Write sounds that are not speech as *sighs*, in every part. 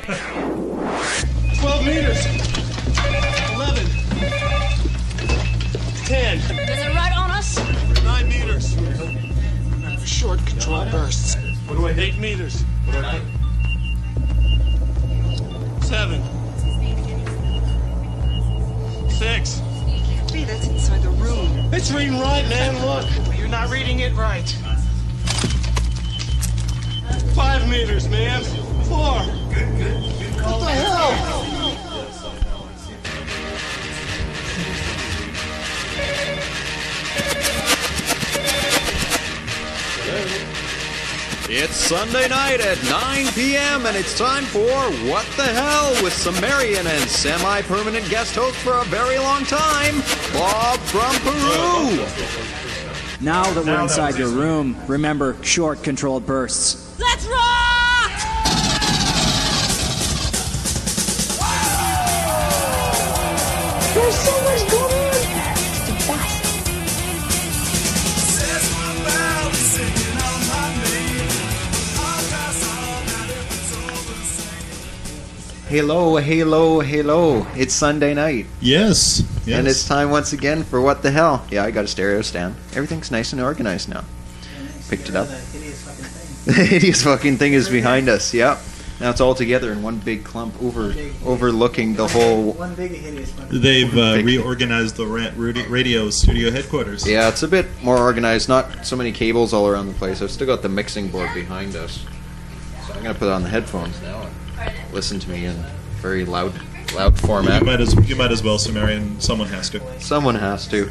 12 meters. 11. 10. Is it right on us? 9 meters. Short control bursts. What do I hit? 8 meters. What do I hit? 7. 6. Hey, that's inside the room. It's reading right, man. Look. You're not reading it right. 5 meters, man. 4. Good, good, good call. What the hell? It's Sunday night at 9 p.m. and it's time for What the Hell with Cimmerian and semi permanent guest host for a very long time, Bob from Peru. Now that we're inside your room, remember short controlled bursts. Let's rock! There's so much going on here. It's too fast. Hello, hello, hello. It's Sunday night. Yes. yes. And it's time once again for What the Hell. Yeah, I got a stereo stand. Everything's nice and organized now. Picked it up. The *laughs* hideous fucking thing is behind us, yeah. Now it's all together in one big clump over overlooking the whole *laughs* One big hideous one. They've uh, reorganized the radio studio headquarters. Yeah, it's a bit more organized. Not so many cables all around the place. I've still got the mixing board behind us. So I'm gonna put on the headphones now and listen to me in very loud, loud format. You format. might as you might as well, Cimmerian. Someone has to. Someone has to.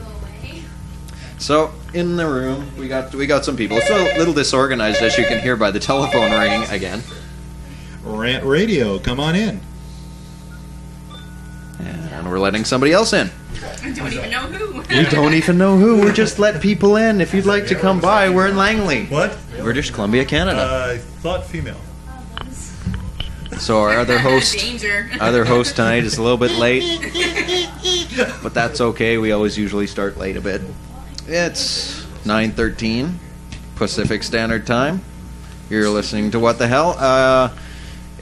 So in the room, we got we got some people. It's a little disorganized, as you can hear by the telephone ringing again. Rant Radio, come on in. And we're letting somebody else in. I don't even know who. We don't even know who. We're just let people in. If you'd like to come by, we're in Langley, What? British Columbia, Canada. Uh, I thought female. So our other host, Danger. other host tonight is a little bit late, *laughs* but that's okay. We always usually start late a bit. It's 9:13 Pacific Standard Time. You're listening to What the Hell. Uh,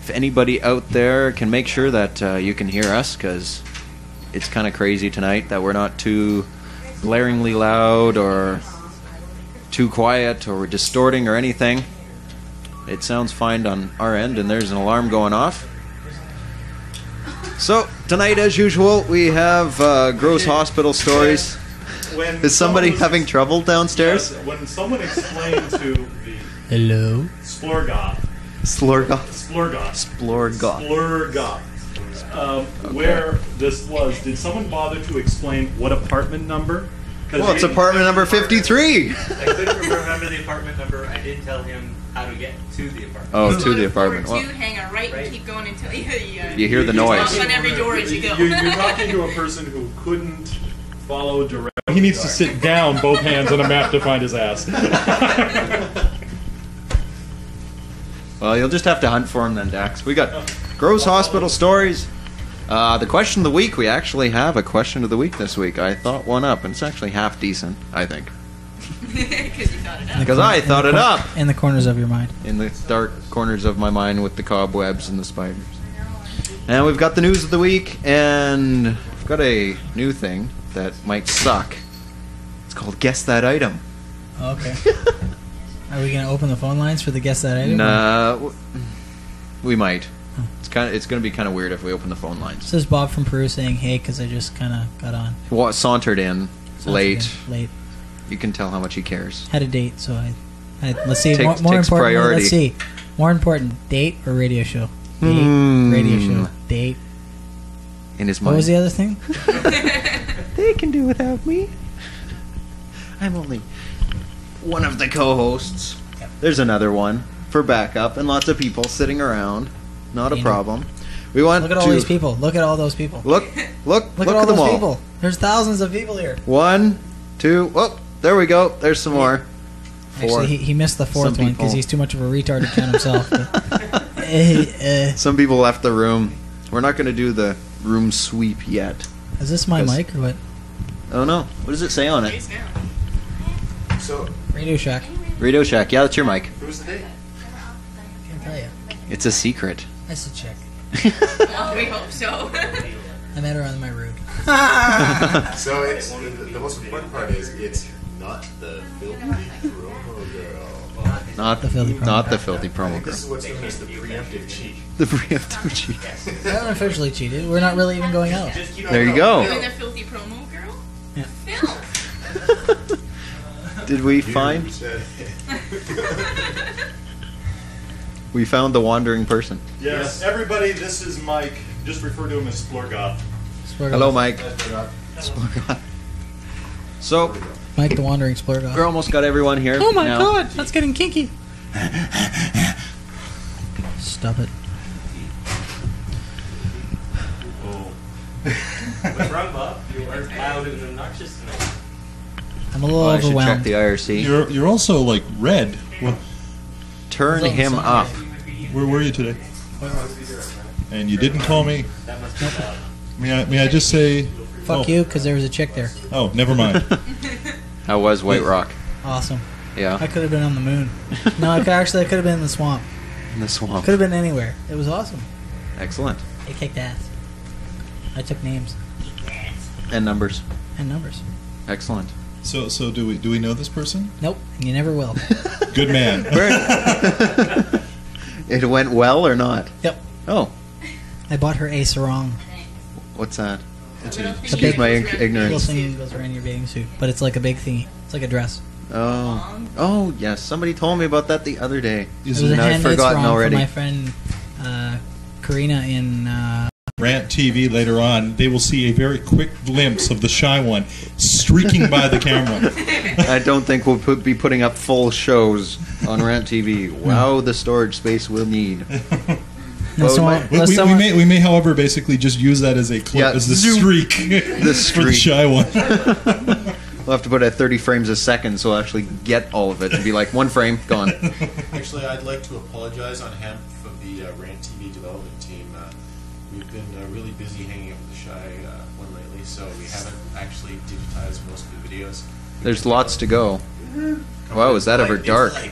if anybody out there can make sure that uh, you can hear us, because it's kind of crazy tonight that we're not too blaringly loud or too quiet or distorting or anything. It sounds fine on our end, and there's an alarm going off. So tonight, as usual, we have uh, gross hospital stories. When Is somebody someone having trouble downstairs? Yes, when someone explained to the Hello? Splurgoth, Slorgoth. Splurgoth, Splorgoth. Splurgoth, um, where this was, did someone bother to explain what apartment number? 'Cause Well, it's apartment number 53. I couldn't *laughs* remember the apartment number. I did tell him how to get to the apartment. Oh, Go to the apartment. Two, Well, hang a right, and keep going until *laughs* you, uh, you hear the knock noise. on every door as you go. You- You're *laughs* talking to a person who couldn't follow directions. He needs to sit down, both hands on a map to find his ass. Well, you'll just have to hunt for him then, Dax. We got gross hospital stories. Uh, the question of the week. We actually have a question of the week this week. I thought one up, and it's actually half decent, I think, *laughs* Because you thought it up. because I thought it up In the corners of your mind. in the dark corners of my mind with the cobwebs and the spiders. And we've got the news of the week, and we've got a new thing that might suck. It's called Guess That Item. Oh, okay. *laughs* Are we gonna open the phone lines for the guests that item? Nah, w- we might. It's kind of. It's going to be kind of weird if we open the phone lines. This is Bob from Peru saying hey because I just kind of got on. Wa- sauntered in So late. yeah, Late. You can tell how much he cares. Had a date, so I. I let's see. Take- more more takes important. priority. Let's see. More important, date or radio show? Date, Hmm. radio show. Date. In his What was the other thing? *laughs* They can do without me. I'm only one of the co-hosts. There's another one for backup and lots of people sitting around. Not a Angel. problem. We want Look at all to these people. Look at all those people. look, look, Look, look, at all them those all. people. There's thousands of people here. One, two. Oh, there we go. There's some more. Four. Actually, he, he missed the fourth Some one because he's too much of a retard to count *laughs* himself. but- Eh, eh. Some people left the room. We're not going to do the room sweep yet. Is this my Yes. mic or what? Oh no! What does it say on it? Face down. So, Radio Shack. Radio Shack. Yeah, that's your mic. who's the date? Can't tell you. It's a secret. I should check. Well, *laughs* we hope so. *laughs* I met her on my route. *laughs* So it's the, the most important part is it's not the filthy promo girl. Not The filthy promo. Not the filthy promo girl. This is what's known as the preemptive cheat. The preemptive cheat. I haven't officially cheated. We're not really even going out. There you go. Doing the filthy promo girl? Yeah. Phil. Did we find? *laughs* We found the wandering person. Yes, everybody, this is Mike. Just refer to him as Splorgoth. Hello, Mike. *laughs* So Mike the Wandering Splorgoth. we almost got everyone here. Oh my now. god, that's getting kinky. Stop it. Oh. *laughs* What's wrong, Bob? You are loud and obnoxious tonight. I'm a little Well, I should check overwhelmed. the IRC. You're you're also like red. Well, Turn It's on him the up. side. where were you today? And you didn't call me. That must be loud. May I may I just say? Fuck oh, you, because there was a chick there. Oh, never mind. *laughs* *laughs* How was White Rock? Awesome. Yeah. I Yeah, could have been on the moon. No, I could actually I could have been in the swamp. in the swamp. Could have been anywhere. It was awesome. Excellent. It kicked ass. I took names And numbers. and numbers. Excellent. So so do we do we know this person? Nope, you never will. *laughs* Good man. *laughs* *laughs* It went well or not? Yep. Oh, I bought her a sarong. what's that? It's a Excuse big my little ig- ignorance. thing that goes around your bathing suit, but it's like a big thingy. It's like a dress. Oh, oh yes. Somebody told me about that the other day. It was a And I've handmade forgotten sarong already. for my friend uh, Karina in. Uh, Rant TV later on, they will see a very quick glimpse of the shy one streaking by the camera. *laughs* I don't think we'll put, be putting up full shows on Rant TV. Wow, the storage space we'll need. unless Well, someone, We, unless we, we someone- may we may, however, basically just use that as a clip, Yeah, as the zoom. streak, The *laughs* for the streak. shy one. *laughs* We'll have to put it at 30 frames a second so we'll actually get all of it and be like, one frame, gone. Actually, I'd like to apologize on behalf of the uh, Rant been uh, really busy hanging out with the Shy uh, one lately, so we haven't actually digitized most of the videos. There's lots to go. Wow, is that ever dark? like,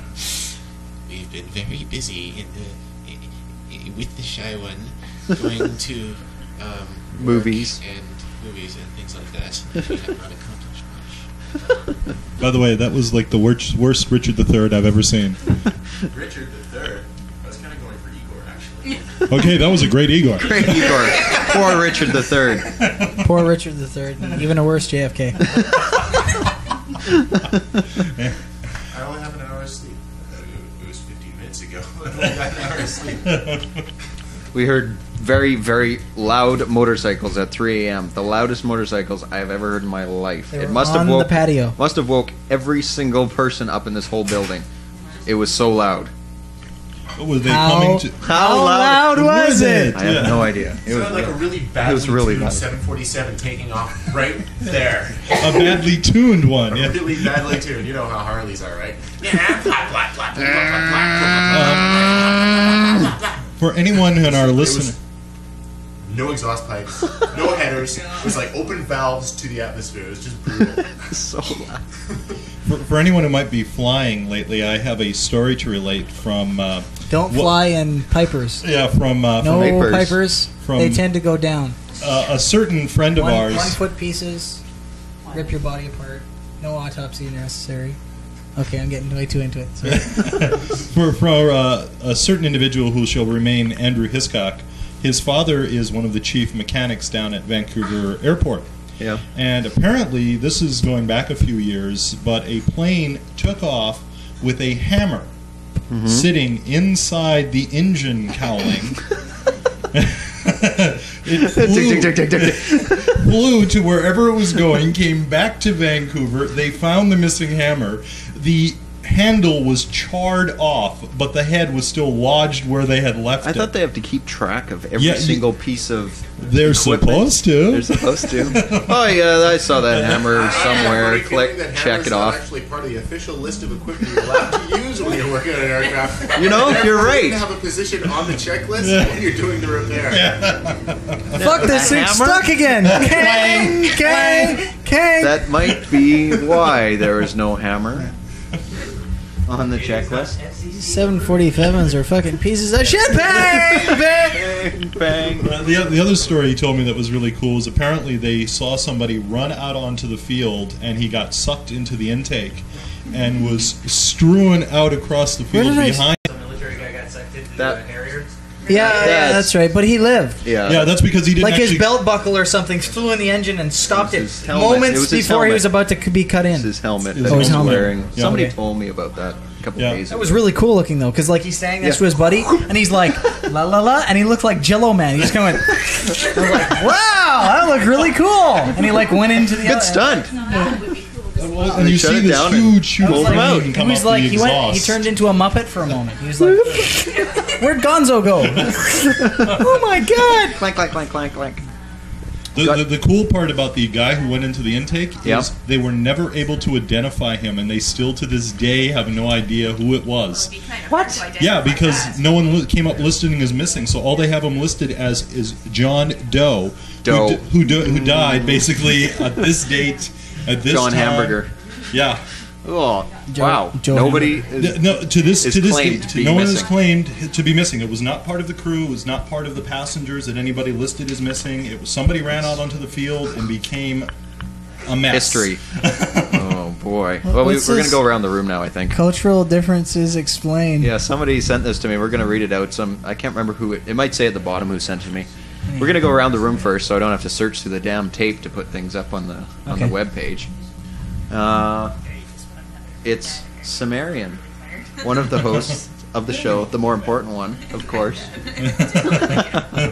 We've been very busy in the i- i- with the shy one, going *laughs* to um, Movies. and movies and things like that. *laughs* We have not accomplished much. By the way, that was like the worst, worst Richard III I've ever seen. *laughs* Richard *laughs* Okay, that was a great Igor. Great Igor. Poor Richard III. poor Richard III, and even a worse JFK. *laughs* I only have an hour's sleep. Uh, It was 15 minutes ago. *laughs* I only got an hour's sleep. We heard very, very loud motorcycles at 3 a.m. The loudest motorcycles I've ever heard in my life. They It were must on have the woke patio. must have woke every single person up in this whole building. It was so loud. Was they how, coming to? How loud, how loud was it? it? I have yeah. no idea. It sounded was like real. a really badly really tuned bad. 747 taking off right there. a badly tuned one. Yeah. really badly tuned. You know how Harleys are, right? Yeah. For anyone in our listening no exhaust pipes, no *laughs* headers. It was like open valves to the atmosphere. It was just brutal. *laughs* so loud. *laughs* for, for anyone who might be flying lately, I have a story to relate from. Uh, Don't Wha- fly in pipers. yeah, from uh, No from Vapors. pipers. From- they tend to go down. uh, a certain friend of One, ours. one foot pieces. Rip your body apart. No autopsy necessary. Okay, I'm getting way too into it. Sorry. for for uh, a certain individual who shall remain Andrew Hiscock. His father is one of the chief mechanics down at Vancouver Airport. Yeah. And apparently, this is going back a few years, but a plane took off with a hammer sitting inside the engine cowling. *laughs* it flew, flew to wherever it was going, came back to Vancouver. They found the missing hammer. The handle was charred off, but the head was still lodged where they had left I it. I thought they have to keep track of every Yeah, single piece of. They're equipment. supposed to. They're supposed to. *laughs* oh yeah, I saw that *laughs* hammer I have a somewhere. funny Click, feeling that check it not off. Actually, part of the official list of equipment you're allowed to use when you're working on an aircraft. You know, They're you're right. gonna have a position on the checklist when you're doing the repair. *laughs* Fuck this thing hammer? stuck again. Kang, kang, kang. That might be why there is no hammer. On the checklist. 747s are fucking pieces of shit. Bang! Bang! Bang! The, the other story he told me that was really cool is apparently they saw somebody run out onto the field and he got sucked into the intake and was strewn out across the Where field did I- behind. Some military guy got sucked into That- the Harrier. Yeah, yeah, that's right. But he lived. Yeah. Yeah, that's because he didn't Like his belt buckle or something flew in the engine and stopped It it, was his helmet. It moments was before he was about to be cut in. It's his helmet His that Oh, he was helmet. wearing. Yeah. Somebody Okay. told me about that a couple Yeah. days ago. That ago. was really cool looking though, because like he's standing next Yeah. to his buddy and he's like *laughs* la la la, and he looked like Jello Man. He just kind of went. I was like, wow, that looked really cool. And he like went into the Good stunt. and you see this down and huge shoot pulled out. He was like, he went, he turned into a Muppet for a moment. He was like, *laughs* where'd Gonzo go? *laughs* oh my god! Clank, clank, clank, clank, clank. The, the, the cool part about the guy who went into the intake Yeah. is they were never able to identify him, and they still to this day have no idea who it was. What? Yeah, because no one li- came up listing as missing, so all they have him listed as is John Doe, Doe. who, d- who, do- who died basically at this date at this John time. Hamburger. Yeah, Oh, Joe- wow. Joe Nobody is. no, to this is to this claimed date, to be no one is missing. claimed to be missing. It was not part of the crew. It was not part of the passengers that anybody listed as missing. It was somebody ran out onto the field and became a mess. History. *laughs* oh boy. Well, we, we're gonna go around the room now. I think. Cultural differences explained. Yeah, somebody sent this to me. We're gonna read it out. Some I can't remember who it. It might say at the bottom who sent it to me. We're gonna go around the room first, so I don't have to search through the damn tape to put things up on the on Okay. the web page. Uh, it's Cimmerian, one of the hosts of the show, the more important one, of course. *laughs* I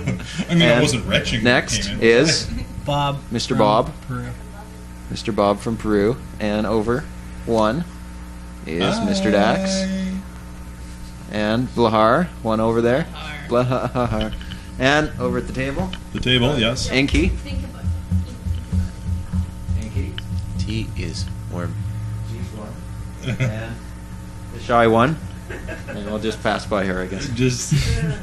mean, I And wasn't retching. when it Next came in. is Bob. Mr. from Bob. Peru. Mr. Bob from Peru, and over one is Mr. Dax. Hi. And Blahar, one over there. Blahar. *laughs* And over at the table, The table, yes. Enki. Tea is warm. And the shy one. And we'll just pass by her, I guess. Just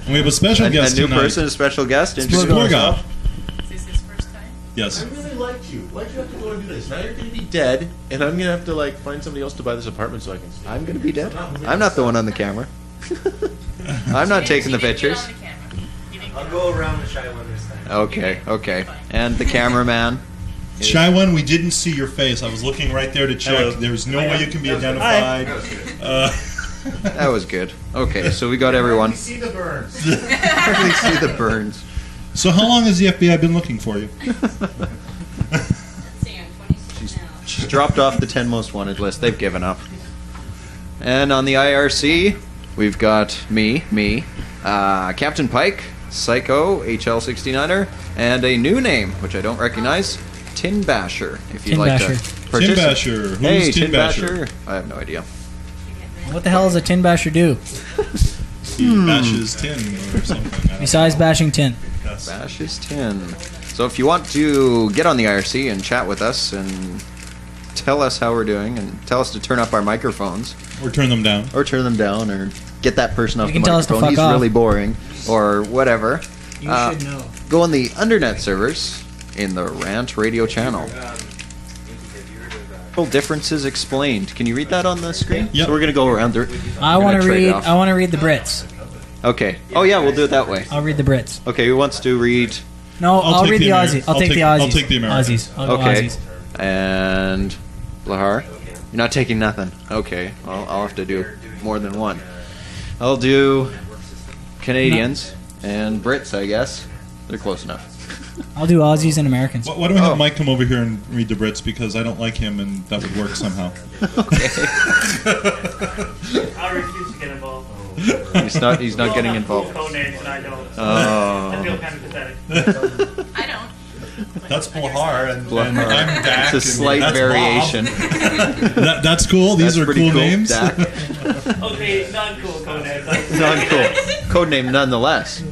we have a special A, a new tonight. person, a special guest. It's Introduce Blurgoff. yourself. Is this his first time? Yes. I really liked you. Why'd you have to go and do this? Now you're going to be dead, and I'm going to have to like find somebody else to buy this apartment so I can. Stay. I'm gonna be dead. I'm not the one on the camera. *laughs* I'm not taking the You didn't get pictures. on the camera. You didn't I'll go around the shy one this time. Okay, okay. And the *laughs* cameraman. Is- Shy one, we didn't see your face. I was looking right there to check. Hello. There's no way you can be That was identified. Uh, *laughs* That was good. Okay, so we got everyone. See the burns. *laughs* Hardly see the burns. so how long has the FBI been looking for you? *laughs* She's, she's dropped off the 10 most wanted list. They've given up. And on the IRC, we've got me, me, uh, Captain Pike, Psycho, HL69er, and a new name, which I don't recognize, Tin Basher. If you'd Tin like Basher. to Tin participate. Basher. Who's Hey, Tin Basher? I have no idea. What the hell does a tin basher do *laughs* He bashes tin or something. I don't besides bashing tin? Yes. Bash is 10. So if you want to get on the IRC and chat with us and tell us how we're doing and tell us to turn up our microphones Or turn them down. or turn them down or get that person off You the can tell us to microphone. fuck He's off. really boring or whatever. You Uh, should know. Go on the Undernet servers in the Rant radio channel. Cultural Differences explained. Can you read that on the screen? Yep. So we're gonna go around there. I want gonna read. off. I want to read the Brits. Okay. Oh yeah, we'll do it that way. I'll read the Brits. Okay, who wants to read? No, I'll I'll, read the the, Ameri- Aussie. I'll, I'll take, take- the I'll Aussies. take the Americans. Aussies. I'll Okay. Aussies. And Lahar, you're not taking nothing. Okay, well, I'll have to do more than one. I'll do Canadians and Brits, I guess. They're close enough. I'll do Aussies and Americans. Why why don't we have Oh. Mike come over here and read the Brits because I don't like him and that would work somehow. *laughs* I refuse to get involved. He's not. He's not You getting have cool involved. Code names and I don't. so Oh. I feel kind of pathetic. *laughs* I don't. That's Blahar and, and Blahar. I'm Dak. It's a and slight that's variation. *laughs* That, that's cool. These That's are pretty cool, names. Dak. Okay, non-cool code names. I- Not cool. Code name nonetheless.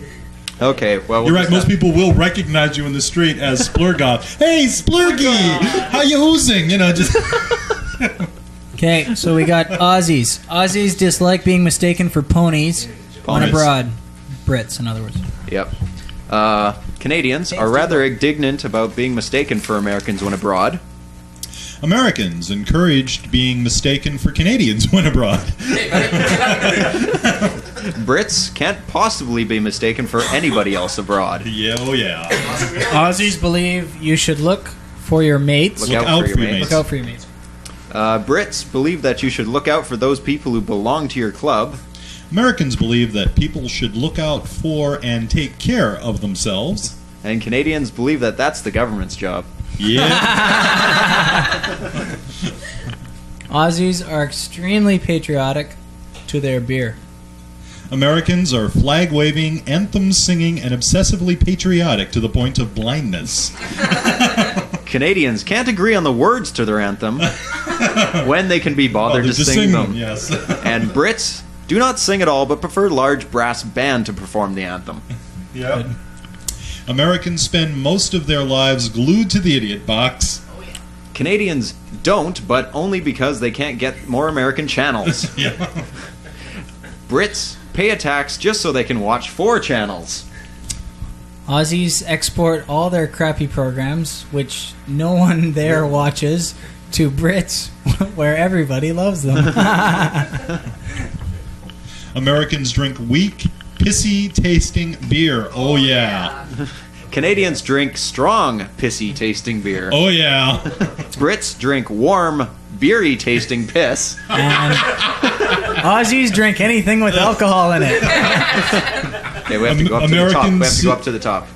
Okay. Well, You're right. Most have- people will recognize you in the street as Splorgoth. *laughs* hey, Splurgy, how you oozing? You know, just *laughs* Okay, so we got Aussies. Aussies dislike being mistaken for ponies on Ponies. abroad. Brits, in other words. Yep. Uh, Canadians are rather indignant about being mistaken for Americans when abroad. Americans encouraged being mistaken for Canadians *laughs* when abroad. *laughs* Brits can't possibly be mistaken for anybody else abroad. Yeah, oh yeah. Aussies believe you should look for your mates. Look, out, for your mates. Look out for your mates. Uh, Brits believe that you should look out for those people who belong to your club. Americans believe that people should look out for and take care of themselves. And Canadians believe that that's the government's job. Yeah. *laughs* Aussies are extremely patriotic to their beer. Americans are flag waving, anthem singing, and obsessively patriotic to the point of blindness. *laughs* Canadians can't agree on the words to their anthem *laughs* when they can be bothered Bothered to, to sing, sing them. them, yes. and Brits do not sing at all but prefer large brass band to perform the anthem. Yep. Americans spend most of their lives glued to the idiot box. Canadians don't, but only because they can't get more American channels. *laughs* Yeah. Brits pay a tax just so they can watch four channels. Aussies export all their crappy programs, which no one there watches, to Brits, *laughs* where everybody loves them. *laughs* Americans drink weak, pissy tasting beer. Oh yeah. *laughs* Canadians drink strong, pissy tasting beer. Oh yeah. *laughs* Brits drink warm, beery tasting piss. and Aussies drink anything with alcohol in it. *laughs* Okay, we have to go up to the top. We have to go up to the top.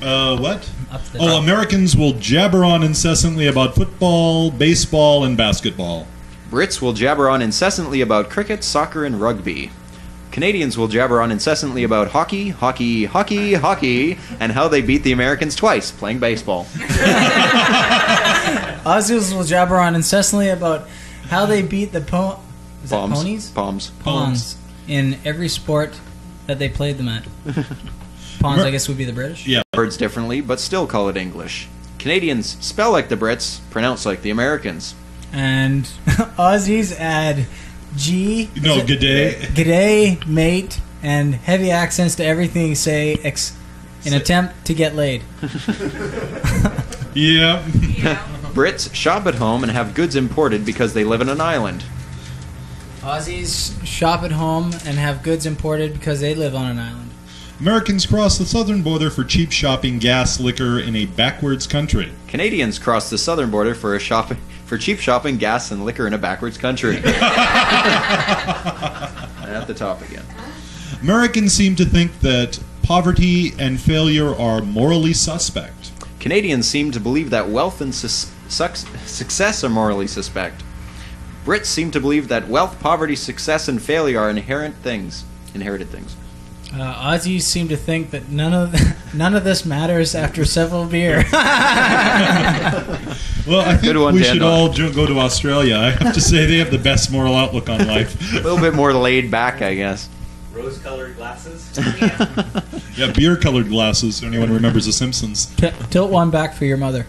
Uh, what? Up to the Oh, top. Americans will jabber on incessantly about football, baseball, and basketball. Brits will jabber on incessantly about cricket, soccer, and rugby. Canadians will jabber on incessantly about hockey, hockey, hockey, hockey, and how they beat the Americans twice playing baseball. *laughs* Aussies will jabber on incessantly about how they beat the po- is that ponies? Palms. Pawns in every sport that they played them at. *laughs* Pawns, I guess, would be the British. Yeah. Words differently, but still call it English. Canadians spell like the Brits, pronounce like the Americans. And *laughs* Aussies add G. No, good day. good day. Mate, and heavy accents to everything you say ex- in attempt to get laid. *laughs* Yeah. Brits shop at home and have goods imported because they live in an island. Aussies shop at home and have goods imported because they live on an island. Americans cross the southern border for cheap shopping, gas, liquor in a backwards country. Canadians cross the southern border for a shopping for cheap shopping, gas, and liquor in a backwards country. *laughs* At the top again. Americans seem to think that poverty and failure are morally suspect. Canadians seem to believe that wealth and sus- suc- success are morally suspect. Brits seem to believe that wealth, poverty, success, and failure are inherent things, inherited things. Uh, Aussies seem to think that none of *laughs* none of this matters after several beer. *laughs* Well, I think one, we Dan should Don. all jo- go to Australia. I have to say they have the best moral outlook on life. *laughs* A little bit more laid back, I guess. Rose-colored glasses. Yeah, beer-colored glasses. Anyone remembers The Simpsons? T- tilt one back for your mother.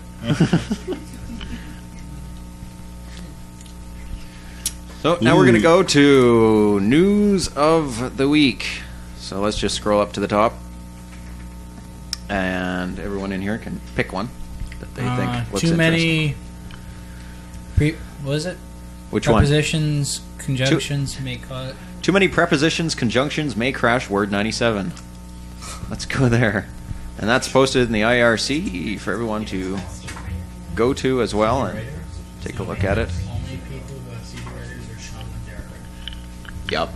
So now we're going to go to news of the week. So let's just scroll up to the top, and everyone in here can pick one that they Uh, think looks too interesting. many. Pre- what is it? Which one? Prepositions, conjunctions may cause. Too many prepositions, conjunctions may crash word 97. Let's go there. And that's posted in the IRC for everyone to go to as well and take a look at it. Yup.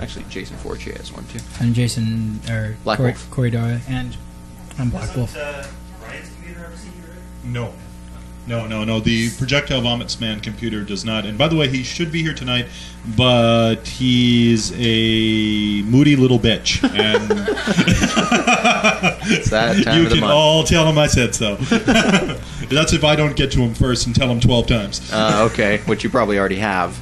Actually, Jason Fortier has one too. And Jason or Black Corey, Wolf. Corey Dara and and Black Wolf. Uh, Ryan's computer have a CD. No. No, no, no. The projectile vomits man computer does not. And by the way, he should be here tonight, but he's a moody little bitch. And *laughs* It's that time you of the can month. all tell him I said so. *laughs* That's if I don't get to him first and tell him 12 times. Uh, okay, which you probably already have.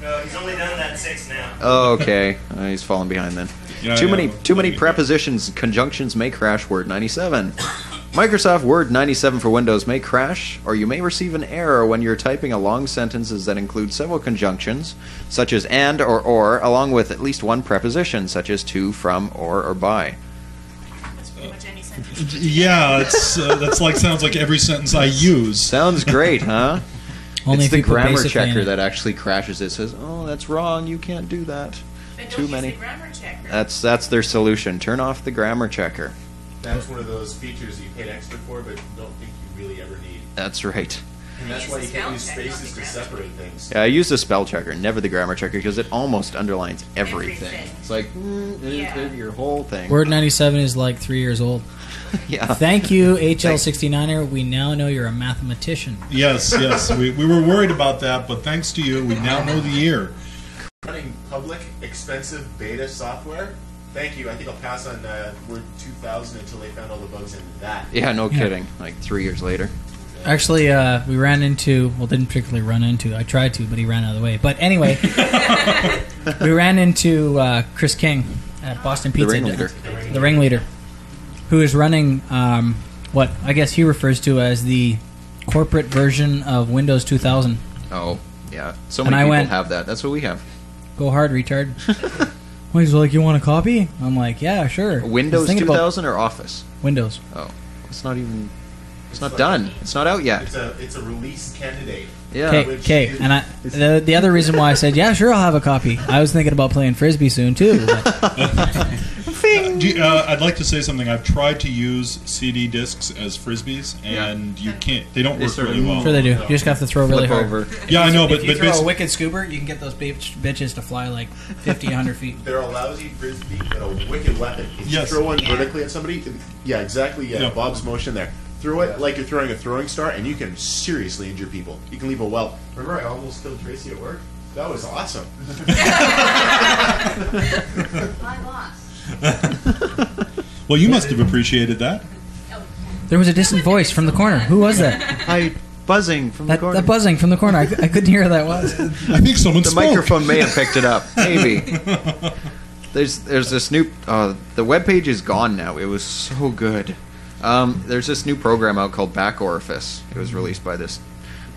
No, he's only done that six now. Oh, okay, uh, he's falling behind then. Yeah, too yeah, many, well, too many prepositions, conjunctions may crash Word 97. Microsoft Word 97 for Windows may crash, or you may receive an error when you're typing a long sentences that include several conjunctions, such as and or or, along with at least one preposition, such as to, from, or, or by. That's pretty much any sentence Yeah, it's uh, that's like sounds like every sentence I use. Sounds great, huh? Only it's the grammar checker that actually crashes it. Says, "Oh, that's wrong. You can't do that." Then Too don't use many. the grammar checker. That's that's their solution. Turn off the grammar checker. That's one of those features you paid extra for, but don't think you really ever need. That's right. And that's why you can't use spaces to separate things. Yeah, I use the spell checker, never the grammar checker, because it almost underlines everything. Everything. It's like mm, it- Yeah. it- your whole thing. Word 97 is like three years old. *laughs* yeah. Thank you, *laughs* HL69er. We now know you're a mathematician. Yes, yes. We, we were worried about that, but thanks to you, we now know the year. Running public, expensive beta software. Thank you. I think I'll pass on uh, Word 2000 until they found all the bugs in that. Yeah, no Yeah. kidding. Like three years later. Actually, uh, we ran into, well, didn't particularly run into, I tried to, but he ran out of the way. But anyway, *laughs* we ran into uh, Chris King at Boston The Pizza. ringleader. The ringleader. Who is running um, what I guess he refers to as the corporate version of Windows 2000. Oh, yeah. So And many I people went- have that. That's what we have. Go hard, retard. *laughs* well, he's like, you want a copy? I'm like, yeah, sure. Windows thinking about 2000 or Office? Windows. Oh, it's not even. It's not done. It's not out yet. It's a it's a release candidate. Yeah. Okay, okay, and I the, the other reason why I said yeah, sure, I'll have a copy. I was thinking about playing frisbee soon too. but- *laughs* *laughs* Do you- uh, I'd like to say something. I've tried to use CD discs as frisbees, and you can't. They don't They work sort of really well. sure they do. You just have to throw really Flip hard. over. Yeah, I know, but if you but throw a basically, wicked scooper, you can get those bitch, bitches to fly like 50, 100 feet. They're a lousy frisbee, but a wicked weapon. If Yes. you throw one Yeah. vertically at somebody, yeah, exactly. Yeah, Yeah. Bob's motion there. Throw it like you're throwing a throwing star, and you can seriously injure people. You can leave a welt. Remember, I almost killed Tracy at work. That was awesome. *laughs* My boss. *laughs* well, you must have appreciated that. There was a distant voice from the corner. Who was that? *laughs* Hi, buzzing from the corner. that buzzing from the corner. I, I couldn't hear who that was. I think someone the spoke. microphone may have picked it up. Maybe. There's there's this new uh, the web page is gone now. It was so good. Um, there's this new program out called Back Orifice. It was released by this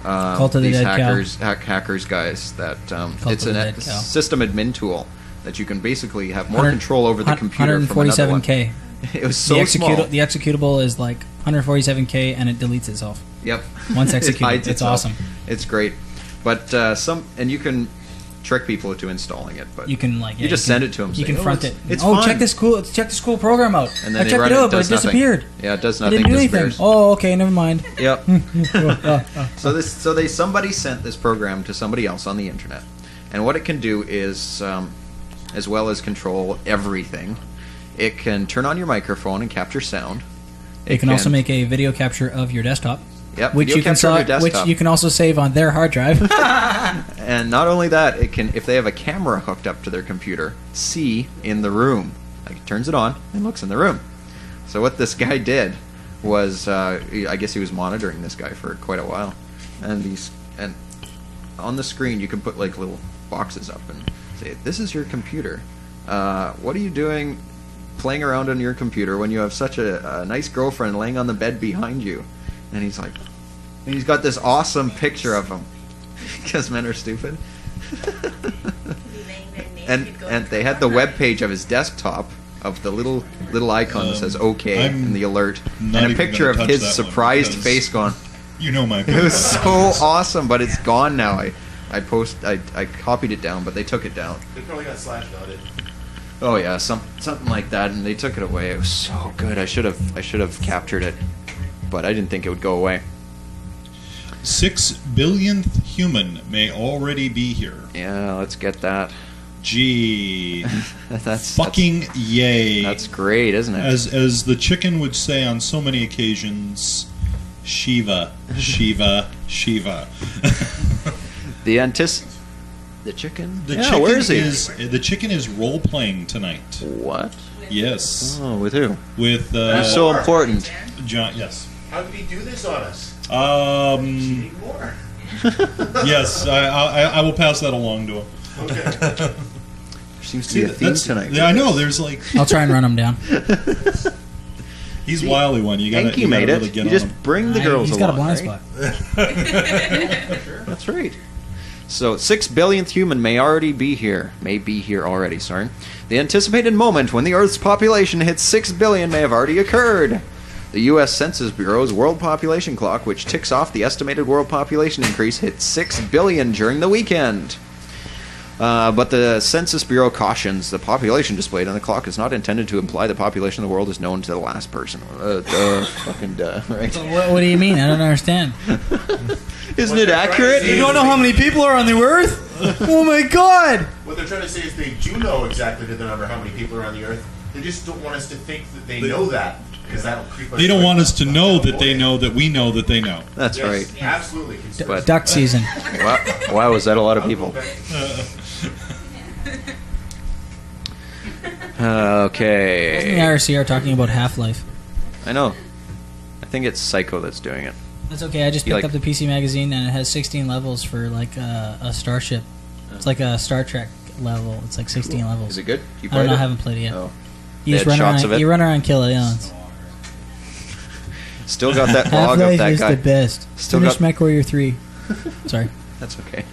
um, Cult of the these Dead hackers hack, hackers guys that um, Cult it's of the a Dead Cow. system admin tool that you can basically have more 100 control over the computer from another one. 147k. *laughs* It was so the, small. the executable is like 147k and it deletes itself. Yep. Once *laughs* It executed. hides it's itself. awesome. It's great, but uh, some and you can trick people into installing it. But You can like you yeah, just can- send it to them. You can saying, front "Oh, it. it's- oh, fun." check this cool. Check this cool program out. And then I checked it it, out, but it nothing. disappeared. Yeah, it does nothing. didn't do anything. Oh, okay, never mind. Yep. *laughs* *laughs* So this, so they somebody sent this program to somebody else on the internet, and what it can do is, um, as well as control everything, it can turn on your microphone and capture sound. It can also make a video capture of your desktop. Yep, which you can capture of saw, your which you can also save on their hard drive. *laughs* *laughs* And not only that, it can, if they have a camera hooked up to their computer, see in the room. Like it turns it on and looks in the room. So what this guy did was, uh, I guess he was monitoring this guy for quite a while, and these and on the screen you can put like little boxes up and say, "This is your computer. Uh, what are you doing?" Playing around on your computer when you have such a, a nice girlfriend laying on the bed behind you, and he's like, and he's got this awesome picture of him, *laughs* because men are stupid. *laughs* and and they had the web page of his desktop of the little little icon that um, says OK I'm and the alert and a picture of his surprised face gone. You know my. *laughs* It was so awesome, but it's gone now. I I post I, I copied it down, but they took it down. They probably got slash dotted. Oh yeah, some something like that, and they took it away. It was so good. I should have I should have captured it, but I didn't think it would go away. Six billionth human may already be here. Yeah, let's get that. Gee, *laughs* that's fucking yay! That's great, isn't it? As as the chicken would say on so many occasions, Shiva, Shiva, Shiva. *laughs* The antis, the chicken. The yeah, chicken where is he? is the chicken is role playing tonight. What? Yes. Oh, with who? With uh, He's so important. John. Yes. How did he do this on us? Um. Yes, I, I I will pass that along to him. Okay. Seems to See, be a theme that's- tonight. Yeah, I know. There's like I'll try and run them down. *laughs* he's wily one. You got Hanky to made really it. get You on just him. bring the I- girls he's along. got a blind right? spot. *laughs* That's right. So, six billionth human may already be here. May be here already, sorry. The anticipated moment when the Earth's population hits six billion may have already occurred. The U.S. Census Bureau's world population clock, which ticks off the estimated world population increase, hit 6 billion during the weekend. Uh, but the Census Bureau cautions the population displayed on the clock is not intended to imply the population of the world is known to the last person. Uh, duh, fucking duh, *laughs* right? What, what do you mean? I don't understand. *laughs* Isn't it accurate? You don't know how many people are on the Earth? *laughs* Oh my God! What they're trying to say is they do know exactly the number how many people are on the Earth. They just don't want us to think that they know that because that'll creep us. They don't want us to know that they know that we know that they know. That's Yes, right. Absolutely. But- Duck season. Wow, wow, is that a lot of people? The *laughs* Okay. IRC are talking about Half Life. I know. I think it's Psycho that's doing it. That's okay. I just You picked like- up the PC magazine and it has 16 levels for like a, a starship. It's like a Star Trek level. It's like 16 levels. Is it good? You I don't played know. I it? haven't played it yet. Oh. You They just had run shots around. of it? You run around and kill aliens. Still got that *laughs* Half log of Life that is guy. the best. Still Finish got- MechWarrior 3. *laughs* Sorry. That's okay.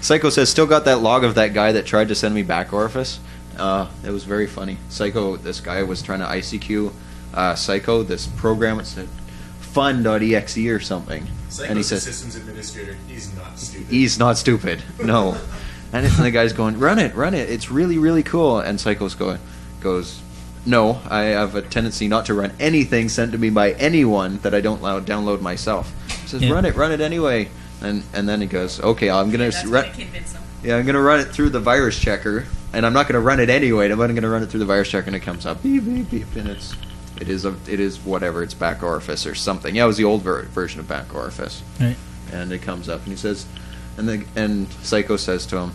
Psycho says, still got that log of that guy that tried to send me back orifice. Uh, it was very funny. Psycho, this guy was trying to ICQ uh, Psycho, this program. It said fun.exe or something. Psycho's and he says, systems administrator. He's not stupid. he's not stupid. No. *laughs* and the guy's going, run it, run it. It's really, really cool. And Psycho's going, goes, no, I have a tendency not to run anything sent to me by anyone that I don't download myself. He says, Yeah. run it, run it anyway. And and then he goes, okay, I'm gonna That's run. gonna convince them. Yeah, I'm gonna run it through the virus checker, and I'm not gonna run it anyway. I'm gonna run it through the virus checker, and it comes up beep beep beep, and it's it is a it is whatever it's back orifice or something. Yeah, it was the old ver- version of back orifice, Right. and it comes up, and he says, and the and Psycho says to him,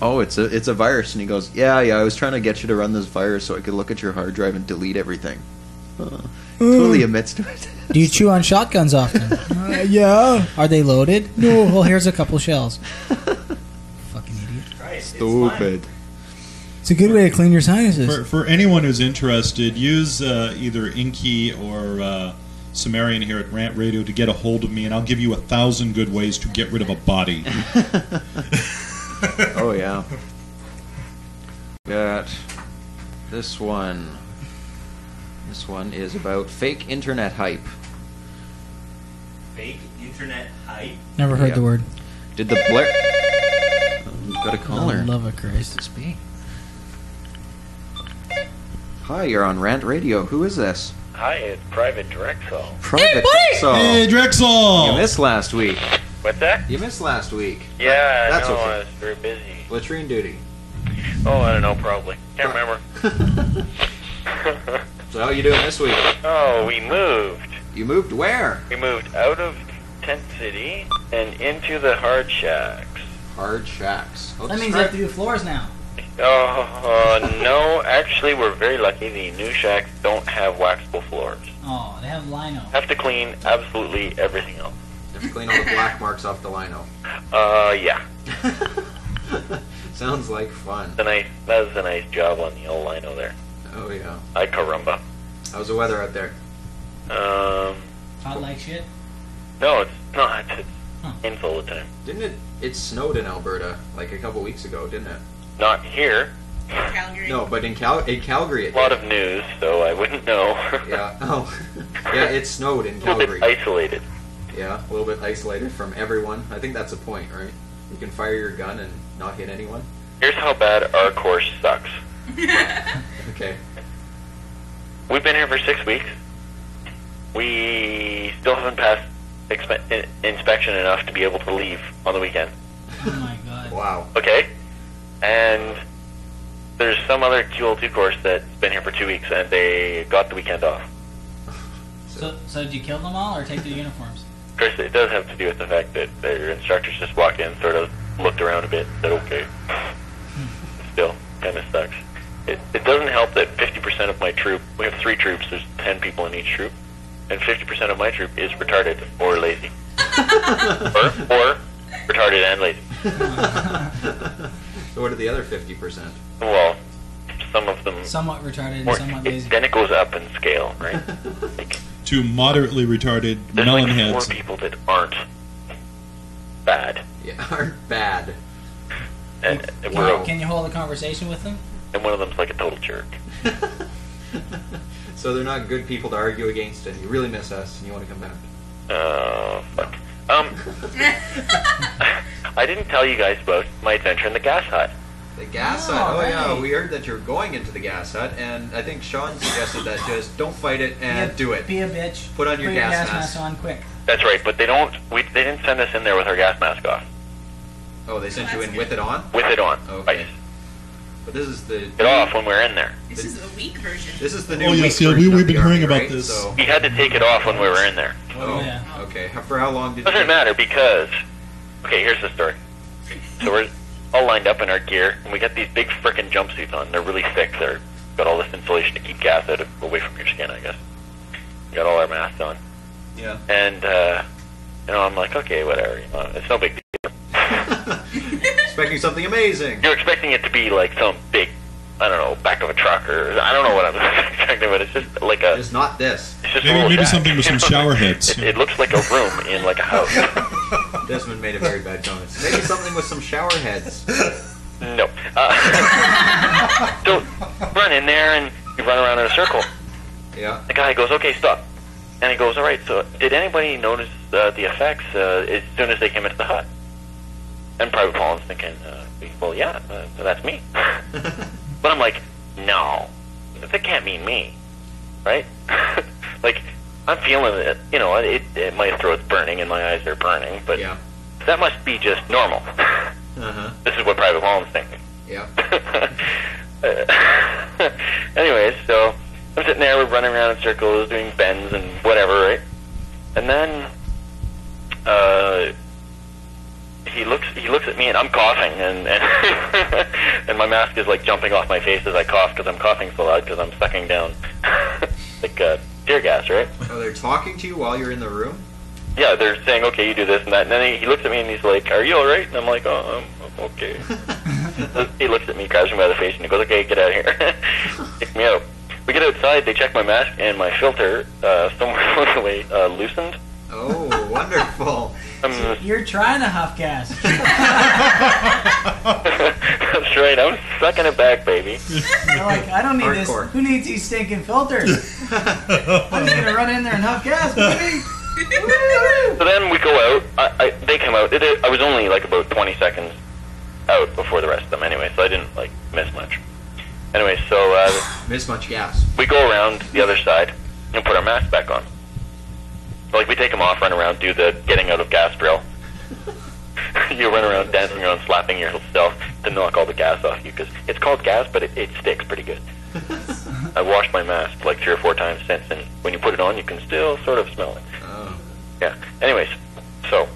"Oh, it's a it's a virus," and he goes, "Yeah, yeah, I was trying to get you to run this virus so I could look at your hard drive and delete everything." Uh, totally admits to it. *laughs* Do you chew on shotguns often? *laughs* Uh, yeah. Are they loaded? No. *laughs* Well, here's a couple shells. Fucking idiot. Right. Stupid. It's a good way to clean your sinuses. For, for anyone who's interested, use uh, either Enki or uh, Cimmerian here at Rant Radio to get a hold of me, and I'll give you a thousand good ways to get rid of a body. *laughs* oh yeah. Got this one. This one is about fake internet hype. Fake internet hype. Never heard Yeah. the word. Did the Blair? Oh, we've got a caller. Oh, love of Christ. This be? Hi, you're on Rant Radio. Who is this? Hi, it's Private Drexoll. Private Drexoll. Hey, Drexoll! You missed last week. What's that? You missed last week. Yeah, That's I know, okay. I was very busy. Latrine duty. Oh, I don't know, probably. Can't remember. *laughs* So how you doing this week? oh, we moved. You moved where? We moved out of Tent City and into the hard shacks. Hard shacks. Oh, That means you have to do floors now. Oh, uh, *laughs* no, actually, we're very lucky. The new shacks don't have waxable floors. Oh, they have lino. Have to clean absolutely everything else. You clean all the black *laughs* marks off the lino. Uh, yeah. *laughs* Sounds like fun. The nice, that was a nice job on the old lino there. Oh yeah. I caramba. How's the weather out there? Um, Hot like shit. no, it's not. It's Huh. painful all the time. Didn't it? It snowed in Alberta like a couple weeks ago, didn't it? Not here. Calgary. No, but in Cal in Calgary it A lot did. of news, so I wouldn't know. Yeah. Oh. *laughs* yeah, it snowed in a little Calgary. bit isolated. Yeah, a little bit isolated from everyone. I think that's a point, right? You can fire your gun and not hit anyone. Here's how bad our course sucks. *laughs* Okay. We've been here for six weeks. We still haven't passed expe- inspection enough to be able to leave on the weekend. Oh my god. Wow. Okay? And there's some other QL2 course that's been here for two weeks and they got the weekend off. So, so did you kill them all or take their uniforms? Of course, it does have to do with the fact that their instructors just walked in, sort of looked around a bit, said, okay. Hmm. Still, kind of sucks. It, it doesn't help that 50% of my troop, we have three troops, there's 10 people in each troop, and 50% of my troop is retarded or lazy. *laughs* or, or retarded and lazy. So what are the other fifty percent? Well, some of them. Somewhat retarded and More, somewhat it, then it goes up in scale, right? *laughs* to moderately retarded There's melon like four heads. people that aren't bad. Yeah, aren't bad. And, and Can, we're you, can you hold a conversation with them? and one of them's like a total jerk. *laughs* So they're not good people to argue against, and you really miss us, and you want to come back. Uh, fuck. Um, *laughs* *laughs* I didn't tell you guys about my adventure in the gas hut. The gas Oh, hut. Oh yeah, we heard that you're going into the gas hut, and I think Sean suggested that just don't fight it and a- do it. Be a bitch. Put on your gas mask. on quick. That's right, but they don't. We they didn't send us in there with our gas mask off, Oh, they sent oh, you in with it on. with it on. Okay. But this is the It off when we were in there. This is a weak version. This is the new. Oh, yes, weak yeah, we- version of we've been hearing army, about right? this. So, We had to take it off when we were in there. oh, Yeah. okay. For how long did? It doesn't you matter because. Okay, here's the story. So we're all lined up in our gear, and we got these big frickin' jumpsuits on. They're really thick. They're got all this insulation to keep gas out of, away from your skin, I guess. We got all our masks on, Yeah. and uh, you know, I'm like, okay, whatever. You know, it's no big deal. *laughs* *laughs* Expecting something amazing. You're expecting it to be like some big, I don't know, back of a truck or I don't know what I'm *laughs* expecting, but it's just like a. It's not this. It's just Maybe little maybe something with some *laughs* shower heads. It, it looks like a room in like a *laughs* house. Desmond made a very bad comment. Maybe something with some shower heads. No. Uh, so run in there and you run around in a circle. Yeah. The guy goes, "Okay, stop," and he goes, "All right." So did anybody notice uh, the effects uh, as soon as they came into the hut? And Private Paul's thinking, uh, "Well, yeah, uh, that's me." But I'm like, "No, that can't mean me, right?" *laughs* like I'm feeling it. You know, it, it, my throat's burning and my eyes are burning, but Yeah. that must be just normal. *laughs* Uh huh. this is what Private Paul's thinking. Yeah. *laughs* Uh, anyways, so I'm sitting there, we're running around in circles, doing bends and whatever, right? And then uh, he looks he looks at me and I'm coughing and and, *laughs* and my mask is like jumping off my face as I cough because I'm coughing so loud because I'm sucking down *laughs* like uh, tear gas, right? Oh, they're talking to you while you're in the room. Yeah, they're saying, okay, you do this and that. And then he, he looks at me and he's like, are you all right? And I'm like, oh, I'm, I'm okay. *laughs* he looks at me, grabs me by the face, and he goes, okay, get out of here. Kick me out. We get outside, they check my mask, and my filter, uh, somewhere along the way, uh, loosened. Oh, wonderful. Um, You're trying to huff gas. *laughs* that's right, I'm sucking it back, baby. You're like, I don't need Hardcore. this. Who needs these stinking filters? *laughs* I'm just gonna run in there and huff gas, baby. *laughs* So then we go out. I, I, they come out. It, it, I was only like about 20 seconds out before the rest of them anyway, so I didn't like miss much. Anyway, so uh, *sighs* Miss much gas. we go around the other side and put our masks back on. Like we take them off, run around, do the getting out of gas drill. *laughs* you run around dancing around, slapping yourself to knock all the gas off you because it's called gas, but it, it sticks pretty good. *laughs* I've washed my mask like three or four times since, and when you put it on, you can still sort of smell it. Oh. Yeah. Anyways, so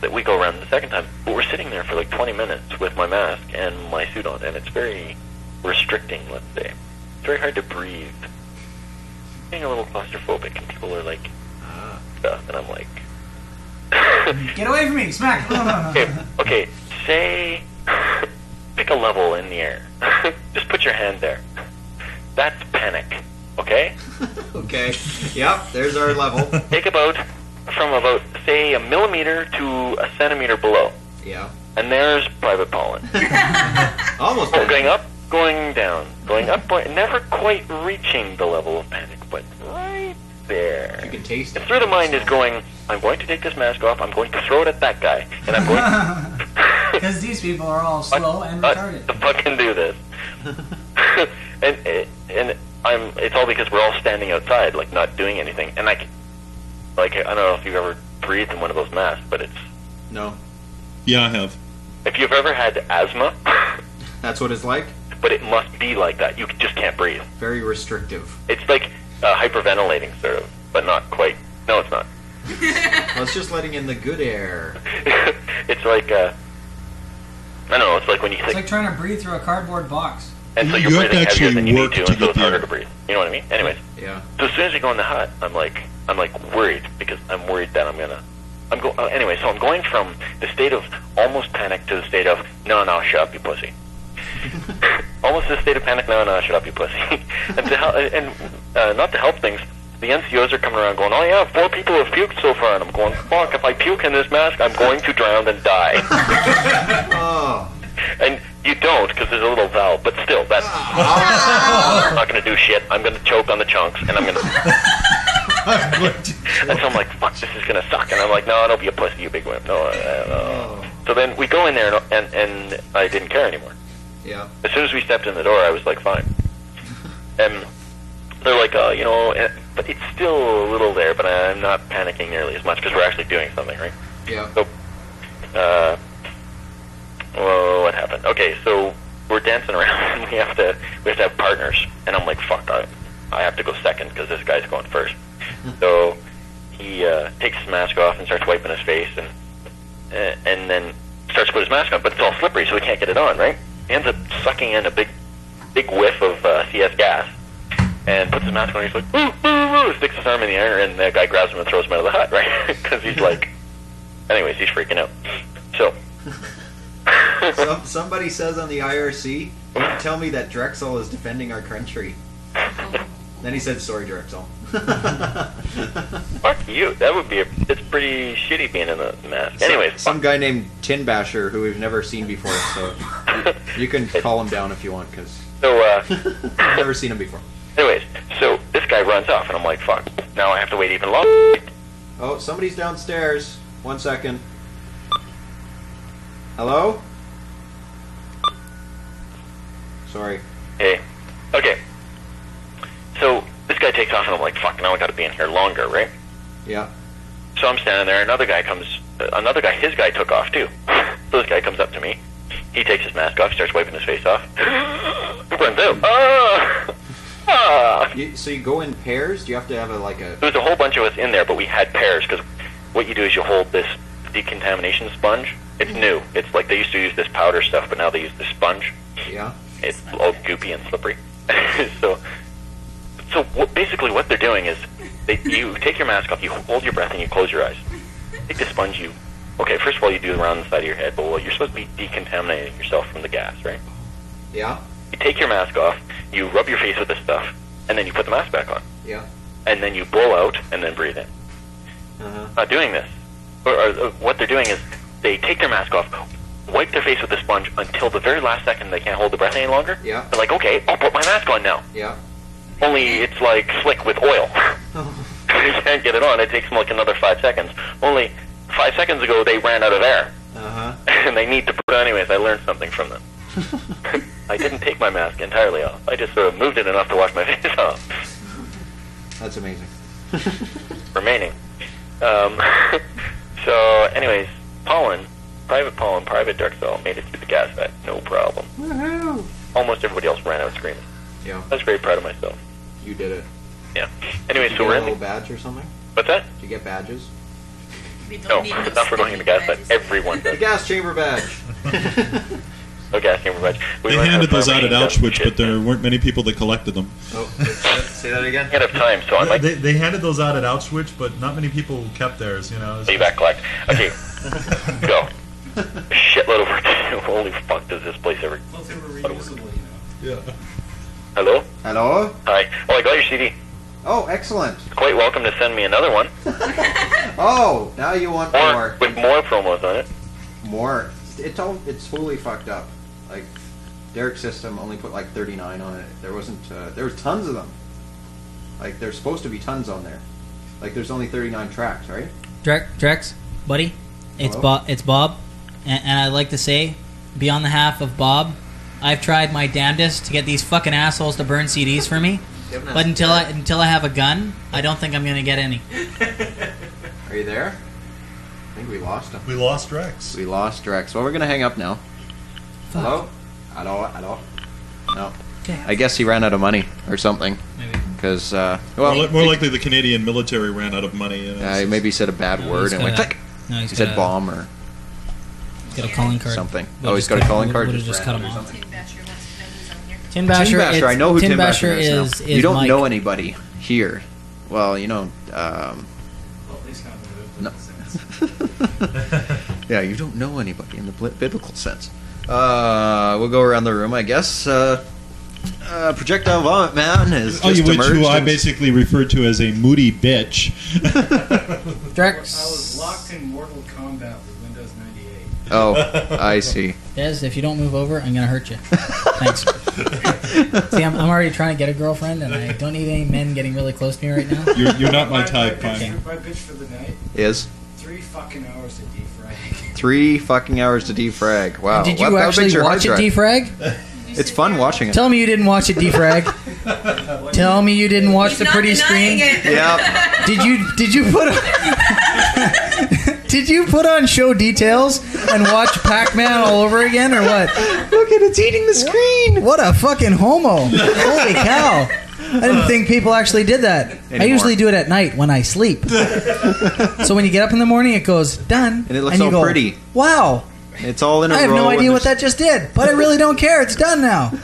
that we go around the second time, but we're sitting there for like 20 minutes with my mask and my suit on, and it's very restricting. Let's say it's very hard to breathe. Being a little claustrophobic, and people are like. Stuff, and I'm like, *laughs* Get away from me, smack. *laughs* okay, okay, say *laughs* pick a level in the air. Just put your hand there. That's panic. Okay. Okay. Yep. There's our level. Take about from about say a millimeter to a centimeter below. Yeah. And there's Private Pollen. Almost. Oh, going up, going down, going up, never quite reaching the level of panic, but right there. You can taste And it. through the mind is going, I'm going to take this mask off, I'm going to throw it at that guy, and I'm going *laughs* Because these people are all *laughs* slow and uh, retarded. to fucking do this. *laughs* and and I'm. It's all because we're all standing outside, like not doing anything. And like, like I don't know if you've ever breathed in one of those masks, but it's No. Yeah, I have. if you've ever had asthma, That's what it's like. but it must be like that. You just can't breathe. Very restrictive. It's like uh, hyperventilating, sort of, but not quite. No, it's not. *laughs* Well, it's just letting in the good air. *laughs* it's like uh, I don't know. It's like when you It's think, like trying to breathe through a cardboard box. and so You you're have to breathing heavier actually than you need work to, to and so get it's harder the to breathe. You know what I mean? Anyways, Yeah. so as soon as you go in the hut, I'm like, I'm like worried because I'm worried that I'm gonna. I'm go. Uh, anyway, so I'm going from the state of almost panic to the state of no, no, shut up, you pussy. *laughs* almost the state of panic. No, no, shut up, you pussy. and to hel- and uh, not to help things, the NCOs are coming around going, oh yeah, four people have puked so far, and I'm going, fuck, if I puke in this mask, I'm going to drown and die. Oh. *laughs* And you don't, because there's a little valve, but still, that's I'm not going to do shit. I'm going to choke on the chunks, and I'm going *laughs* to. And so I'm like, fuck, this is going to suck. And I'm like, no, don't be a pussy, you big wimp. No, I, I, no. So then we go in there, and, and, and I didn't care anymore. Yeah. As soon as we stepped in the door, I was like, fine. And they're like, oh, you know, eh, but it's still a little there, but I'm not panicking nearly as much because we're actually doing something, right? Yeah. So, uh, well, what happened? Okay, so we're dancing around, and *laughs* we have to we have to have partners, and I'm like, fuck, I, I have to go second because this guy's going first. so he uh, takes his mask off and starts wiping his face, and uh, and then starts to put his mask on, but it's all slippery, so he can't get it on, right? He ends up sucking in a big big whiff of uh, CS gas, and puts his mask on. And he's like, woo, woo, woo, sticks his arm in the air, and the guy grabs him and throws him out of the hut, *laughs* right? Because he's like, anyways, he's freaking out. So. *laughs* Some, *laughs* somebody says on the IRC, "Don't tell me that Drexoll is defending our country. then he said, sorry, Drexoll. Fuck you. That would be a. It's pretty shitty being in a mask. Anyways, some guy named Tin Basher who we've never seen before, so you, you can call him down if you want, because so uh, I've never seen him before. Anyways, so this guy runs off, and I'm like, fuck. Now I have to wait even longer. Oh, somebody's downstairs. One second. Hello? Sorry. Hey. Okay. So this guy takes off, and I'm like, fuck. Now I got to be in here longer, right? Yeah. So I'm standing there. Another guy comes. Another guy. His guy took off too. So *laughs* this guy comes up to me. He takes his mask off. Starts wiping his face off. *gasps* runs out. Ah! Ah! You, so you go in pairs? Do you have to have a like a? There was a whole bunch of us in there, but we had pairs because what you do is you hold this decontamination sponge. It's new. It's like they used to use this powder stuff, but now they use this sponge. Yeah. It's all goopy and slippery. *laughs* so, so what, basically what they're doing is they, you take your mask off, you hold your breath, and you close your eyes. Take the sponge, you. Okay, first of all, you do it around the side of your head, but well, you're supposed to be decontaminating yourself from the gas, right? Yeah. You take your mask off, you rub your face with this stuff, and then you put the mask back on. Yeah. And then you blow out and then breathe in. Uh-huh. Not doing this. Or, or, uh, what they're doing is they take their mask off, wipe their face with the sponge until the very last second they can't hold the breath any longer. Yeah. They're like, okay, I'll put my mask on now. Yeah. Only it's like slick with oil. *laughs* *laughs* you can't get it on. It takes them like another five seconds. Only five seconds ago they ran out of air. Uh-huh. *laughs* and they need to put anyways. I learned something from them. I didn't take my mask entirely off. I just sort of moved it enough to wash my *laughs* face off. That's amazing. *laughs* remaining. Um, *laughs* so, anyways, pollen, private pollen, private dark cell made it through the gas vet, no problem. Woohoo! Almost everybody else ran out screaming. Yeah. I was very proud of myself. You did it. Yeah. Anyway, so get we're a in the, little badge or something? what's that? Did you get badges? No, not for going in the gas vet. Everyone does. The gas chamber badge. No gas chamber badge. We They handed those out at farm Auschwitz, but there weren't many people that collected them. Oh, say that again. shit. I have time, so I might They, they handed those out at Auschwitz, but not many people kept theirs. You know. be back collect. Okay, *laughs* go. Shitload of work. *laughs* Holy fuck, does this place ever? Yeah. Hello? Hello. Hi. Oh, I got your CD. Oh, excellent. Quite welcome to send me another one. *laughs* Oh, now you want More, more? with more promos on it. More. It's all. It's fully fucked up. Like Derek's system only put like 39 on it. There wasn't. Uh, there was tons of them. Like there's supposed to be tons on there. Like there's only 39 tracks, right? Drex, Drex, buddy, it's Hello? Bob. It's Bob, and, and I'd like to say, be on the half of Bob. I've tried my damnedest to get these fucking assholes to burn CDs for me, but until I until I have a gun, I don't think I'm gonna get any. *laughs* Are you there? I think we lost him. We lost Rex. We lost Rex. Well, we're gonna hang up now. Hello. Hello. Hello. No. Okay. I guess he ran out of money or something. Maybe. Because uh, well, more, li- more likely the Canadian military ran out of money. You know, uh, he maybe said a bad No, word and went a- click. no, he said a- bomb or Got a calling card. something. Would've oh, he's got a cut- calling card. would've just cut him off. Tim Basher must know he's on here. Tin Basher. Tim Basher. I know who Tim, Basher Basher is. is. is you don't Mike. know anybody here. Well, you know. Um, no. *laughs* yeah, you don't know anybody in the biblical sense. Uh, we'll go around the room, I guess. Uh, Uh, projectile vomit man is Oh, just you which emerged. who I and- basically referred to as a moody bitch. *laughs* Drex. I was locked in Mortal Kombat with Windows 98. Oh, I see. *laughs* Des, if you don't move over, I'm gonna hurt you. Thanks. *laughs* See, I'm, I'm already trying to get a girlfriend, and I don't need any men getting really close to me right now. You're, you're not my My- type, My Pine. bitch, my bitch for the night. Is Three fucking hours to defrag. Three fucking hours to defrag. Wow. Did you how actually big's your hard watch it drive? defrag? *laughs* It's fun watching it. Tell me you didn't watch it defrag. *laughs* Tell me you didn't watch the pretty screen. *laughs* Yeah. Did you did you put on, Did you put on show details and watch Pac-Man all over again or what? Look at it's eating the screen. What a fucking homo. Holy cow. I didn't think people actually did that. I Anymore. usually do it at night when I sleep. *laughs* so when you get up in the morning, it goes done, And it looks you all go, pretty. Wow, It's all in a I have row. no and idea what there's- that just did, but I really don't care. It's done now. *laughs*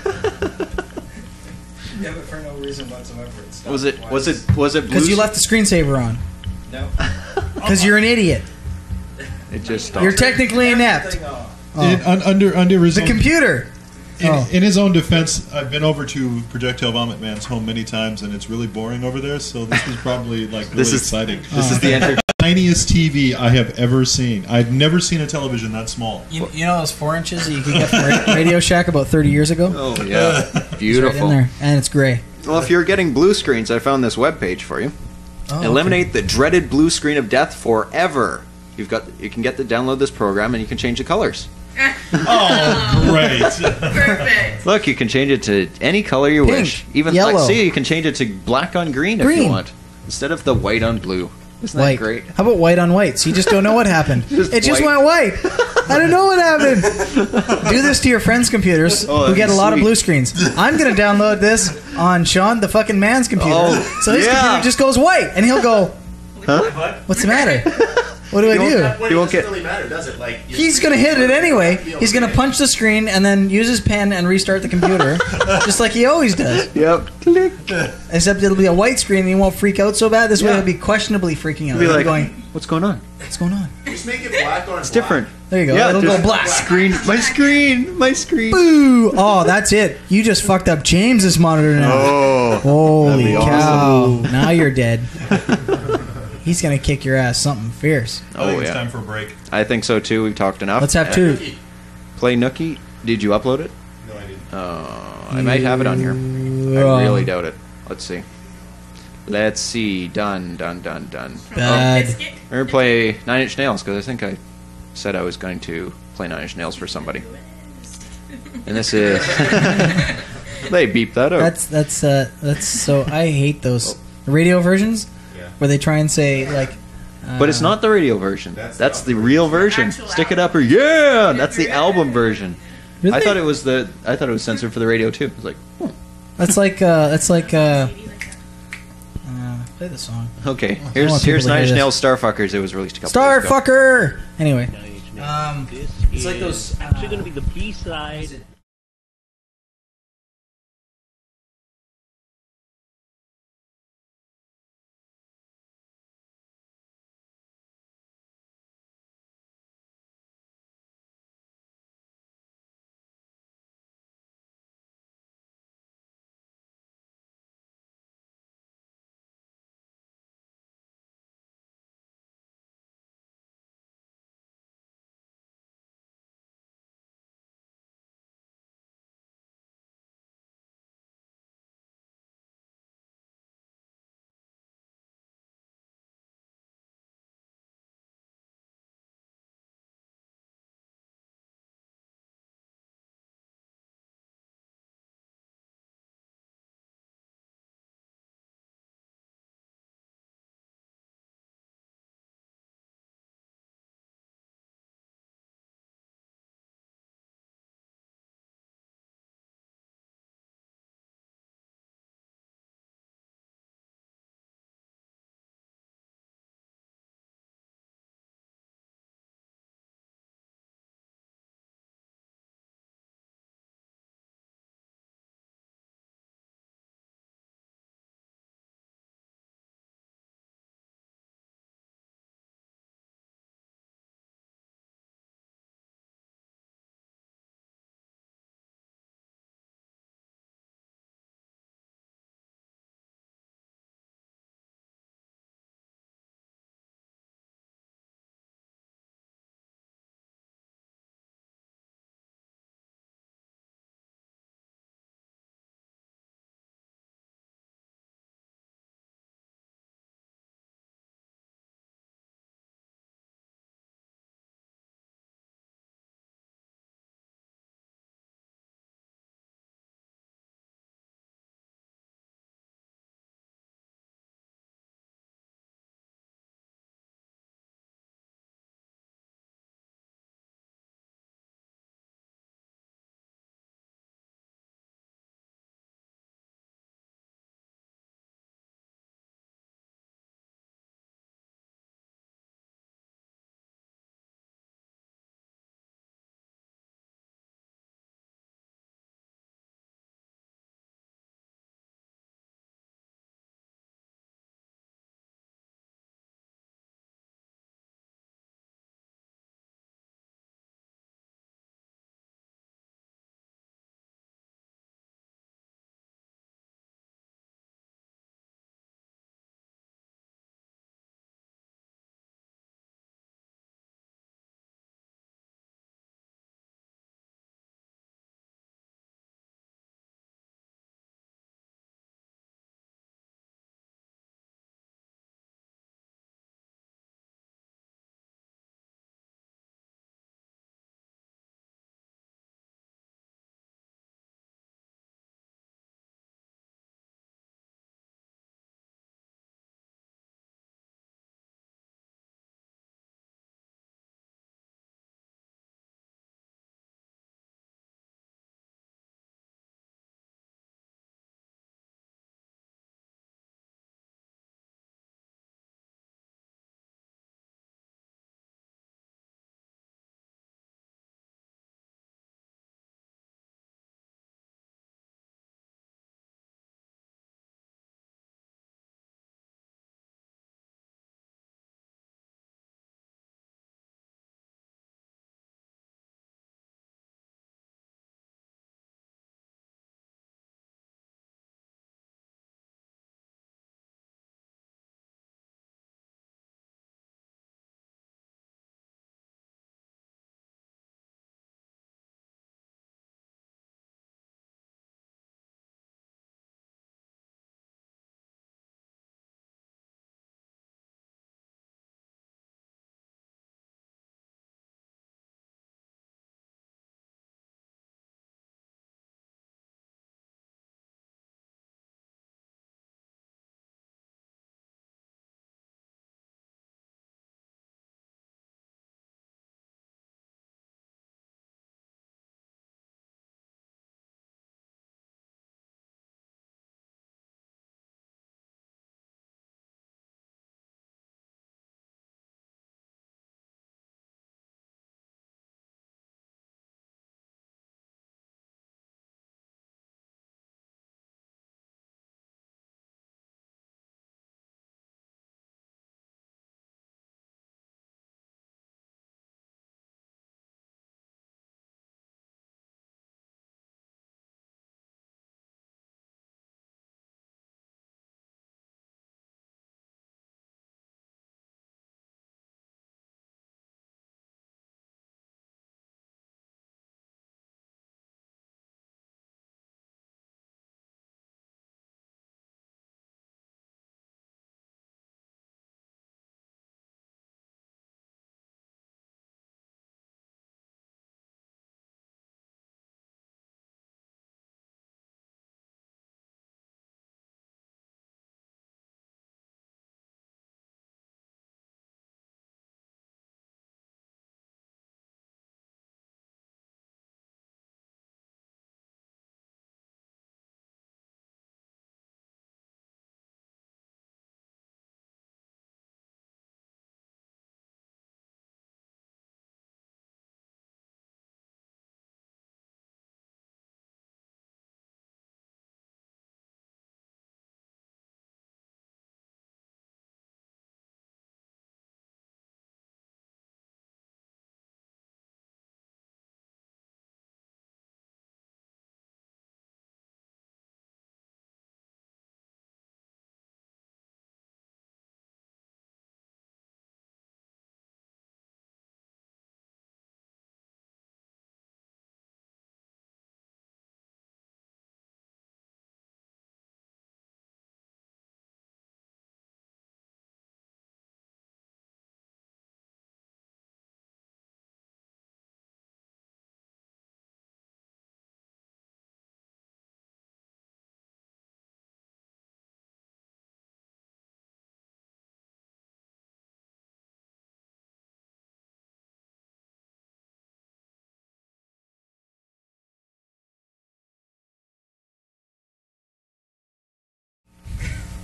Yeah, but for no reason whatsoever. It stopped Was it? twice. Was it? Was it? Because you left the screensaver on. No. *laughs* Because you're an idiot. It just stopped. You're technically inept. In, uh, oh. un, under under his The own, computer. In, Oh. in his own defense, I've been over to Projectile Vomit Man's home many times, and it's really boring over there. So this is probably like *laughs* really This is- exciting. this is the uh, enter- *laughs* tiniest TV I have ever seen. I've never seen a television that small. You, you know those four inches that you could get from Radio Shack about 30 years ago? Oh yeah, It's right in beautiful. there, and it's gray. Well, if you're getting blue screens, I found this web page for you. Oh, Eliminate the dreaded blue screen of death forever. You've got you can get to download this program and you can change the colors. *laughs* Oh, great! *laughs* Perfect. Look, you can change it to any color you Pink, wish. Even yellow. like see, you can change it to black on green, if you want, instead of the white on blue. Isn't White. that great? How about white on white? So you just don't know what happened. *laughs* Just it just white. went white. I don't know what happened. Do this to your friends' computers Oh, who get a that'd be lot of blue screens. I'm gonna download this on Sean the fucking man's computer. Oh, so his yeah. computer just goes white, and he'll go, Huh? "What's the matter? What do I do?" Well, You it won't doesn't get- really matter, does it? Like He's gonna hit it anyway. He's gonna punch the screen and then use his pen and restart the computer, *laughs* just like he always does. Yep. Click. Except it'll be a white screen and he won't freak out so bad. This way he'll be questionably freaking out. Be He'll like, going, what's going on? "What's going on?" Just make it black on It's different. There you go. Yeah, It'll go black. Screen, my screen, my screen. Boo! *laughs* Oh, that's it. You just fucked up James's monitor now. Oh, Holy cow! awesome. Now you're dead. *laughs* He's gonna kick your ass something fierce. I oh think it's time for a break. I think so too. We've talked enough. Let's have Uh, two. Play Nookie. Did you upload it? No, I didn't. Uh, I might have it on here. I really doubt it. Let's see. Let's see. Done, done, done, done. Bad. Biscuit. We're gonna play Nine Inch Nails because I think I said I was going to play Nine Inch Nails for somebody. And this is. *laughs* they beep that out. That's that's uh that's so. I hate those radio versions Yeah. Where they try and say like. Uh, but it's not the radio version. That's That's, the the real version. Actual Stick it up or yeah, that's the album version. Really? I thought it was the. I thought it was censored for the radio too. I was like, hmm, That's like uh that's like uh. uh play the song. okay. Here's here's to Nine hear Inch this. Nails Starfuckers. It was released a couple. Starfucker. Anyway, um, it's like those. actually going to be the B side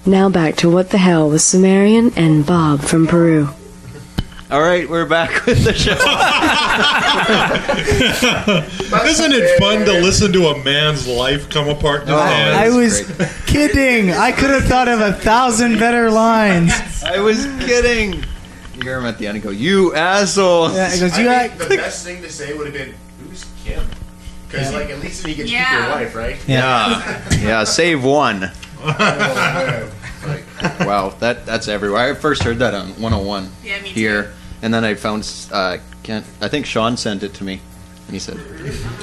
Now back to What the Hell with Cimmerian and Bob from Peru. All right, we're back *laughs* with the show. *laughs* Isn't it fun to listen to a man's life come apart in his oh, hands? I was kidding. I could have thought of a thousand better lines. I was kidding. You hear him at the end and go, "You asshole!" Yeah, he goes, I "You think act- the best thing to say would have been, "Who's Kim?" Because Yeah. like at least then you get keep Yeah. your wife, right? Yeah, *laughs* yeah. Save one. Man. *laughs* Wow, that that's everywhere. I first heard that on 101 Yeah, me too. here, and then I found uh, Kent, I think Sean sent it to me, and he said,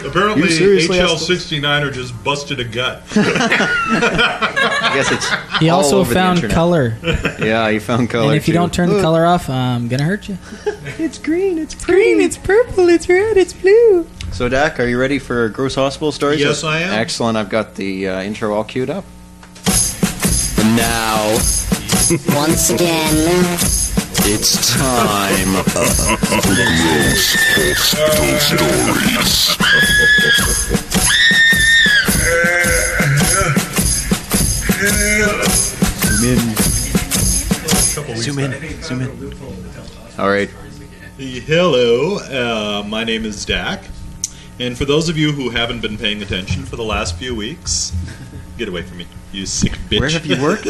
Apparently, You seriously HL asked- 69er just busted a gut. *laughs* "I guess it's." He all also over the found internet. color. Yeah, he found color. And if you too. don't turn the Look. color off, I'm gonna hurt you. *laughs* it's green. It's green. It's purple. It's red. It's blue. So, Dak, are you ready for gross hospital stories? Yes, I am. Excellent. I've got the uh, intro all queued up. And now, Once again, it's time for Zoom in. Zoom in. Zoom in. All right. Hello, uh, my name is Dak. And for those of you who haven't been paying attention for the last few weeks, get away from me, you sick bitch. Where have you worked?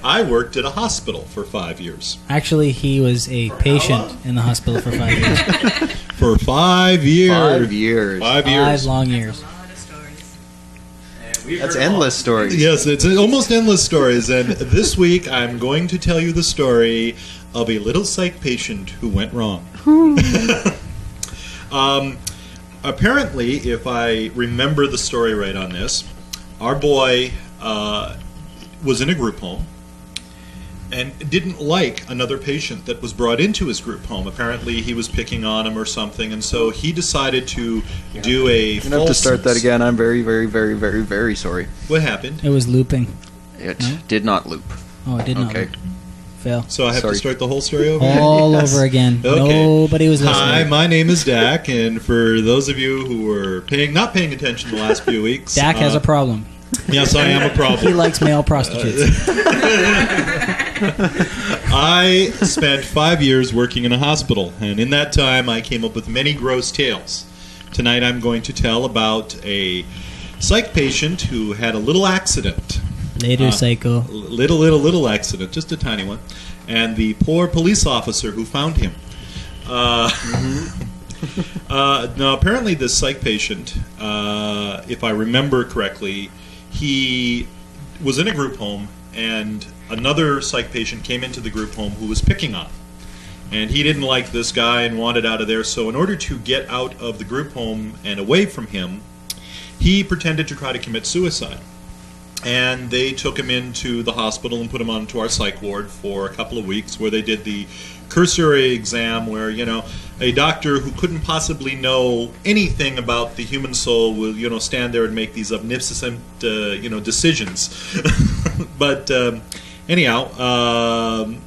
*laughs* I worked at a hospital for five years. Actually, he was a patient in the hospital for five years. *laughs* For five years. Five years. Five years. Five years. long years. That's endless stories. Yes, it's almost endless stories. And this week I'm going to tell you the story of a little psych patient who went wrong. *laughs* um, apparently, if I remember the story right on this, our boy uh, was in a group home and didn't like another patient that was brought into his group home. Apparently, he was picking on him or something, and so he decided to do a. You're gonna have to start that again. I'm very, very, very, very, very sorry. What happened? It was looping. It No? did not loop. Oh, it did not. Okay. Loop. Fail. So I have Sorry. to start the whole story over. All *laughs* Yes. over again. Okay. Nobody was listening. Hi, my name is Dak, and for those of you who were paying not paying attention the last few weeks, Dak has uh, a problem. Yes, I am a problem. He likes male prostitutes. *laughs* I spent five years working in a hospital, and in that time, I came up with many gross tales. Tonight, I'm going to tell about a psych patient who had a little accident. Later, Uh, psycho. Little, little, little accident, just a tiny one, and the poor police officer who found him. Uh, *laughs* uh, now, apparently, this psych patient, uh, if I remember correctly, he was in a group home, and another psych patient came into the group home who was picking on him. And he didn't like this guy and wanted out of there. So, in order to get out of the group home and away from him, he pretended to try to commit suicide. And they took him into the hospital and put him onto our psych ward for a couple of weeks, where they did the cursory exam, where you know a doctor who couldn't possibly know anything about the human soul will you know stand there and make these omnipotent uh, you know decisions. *laughs* but um, anyhow, um,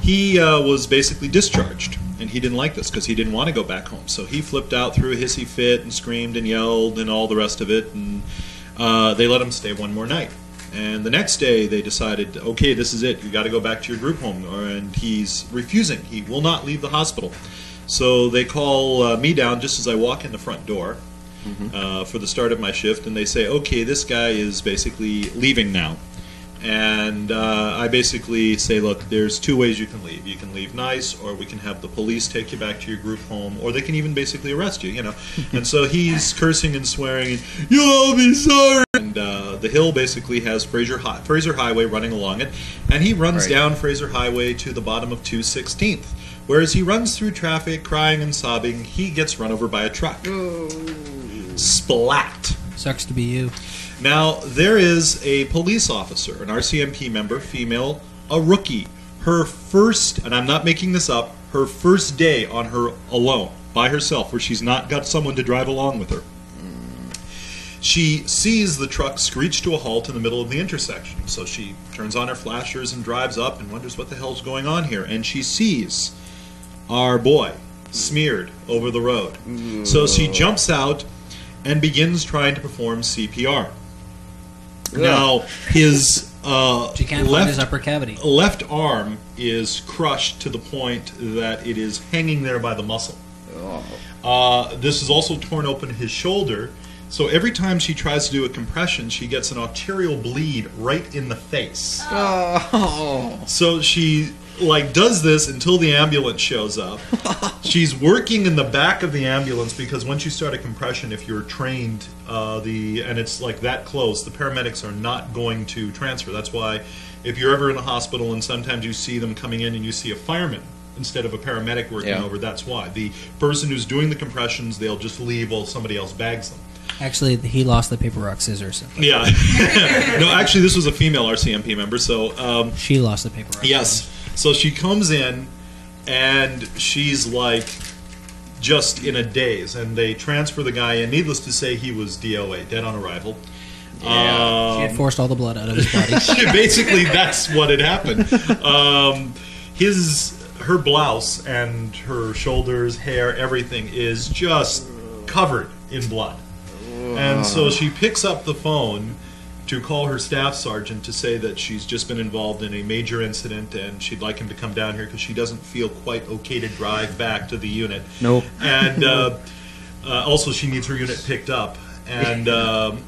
he uh, was basically discharged, and he didn't like this because he didn't want to go back home. So he flipped out, threw a hissy fit, and screamed and yelled and all the rest of it. And uh, they let him stay one more night. And the next day, they decided, okay, this is it. You got to go back to your group home. And he's refusing. He will not leave the hospital. So they call uh, me down just as I walk in the front door uh, for the start of my shift, and they say, okay, this guy is basically leaving now. And uh, I basically say, look, there's two ways you can leave. You can leave nice, or we can have the police take you back to your group home, or they can even basically arrest you, you know. *laughs* and so he's cursing and swearing, and you'll all be sorry. And uh, the hill basically has Fraser, Hi- Fraser Highway running along it, and he runs Right. down Fraser Highway to the bottom of 216th. Whereas he runs through traffic, crying and sobbing, he gets run over by a truck. Splat. Sucks to be you. Now, there is a police officer, an RCMP member, female, a rookie. Her first, and I'm not making this up, her first day on her alone, by herself, where she's not got someone to drive along with her. She sees the truck screech to a halt in the middle of the intersection. So she turns on her flashers and drives up and wonders what the hell's going on here. And she sees our boy smeared over the road. So she jumps out and begins trying to perform CPR. Now, his Uh, She can't find his upper cavity. Left arm is crushed to the point that it is hanging there by the muscle. Uh, this is also torn open his shoulder. So every time she tries to do a compression, she gets an arterial bleed right in the face. Oh. So she like does this until the ambulance shows up. *laughs* She's working in the back of the ambulance because once you start a compression, if you're trained, uh, the and it's like that close, the paramedics are not going to transfer. That's why if you're ever in a hospital and sometimes you see them coming in and you see a fireman instead of a paramedic working Yeah. over, that's why the person who's doing the compressions they'll just leave while somebody else bags them. Actually, he lost the paper rock scissors. Yeah. *laughs* no, actually, this was a female RCMP member. So um, she lost the paper rock. Yes. So she comes in, and she's like just in a daze, and they transfer the guy in. Needless to say, he was DOA, dead on arrival. Yeah. she had Um, forced all the blood out of his body. *laughs* Basically, that's what had happened. Um, his her blouse and her shoulders, hair, everything is just covered in blood. And so she picks up the phone to call her staff sergeant to say that she's just been involved in a major incident and she'd like him to come down here because she doesn't feel quite okay to drive back to the unit. Nope. And *laughs* uh, uh, also, she needs her unit picked up. And *laughs* um,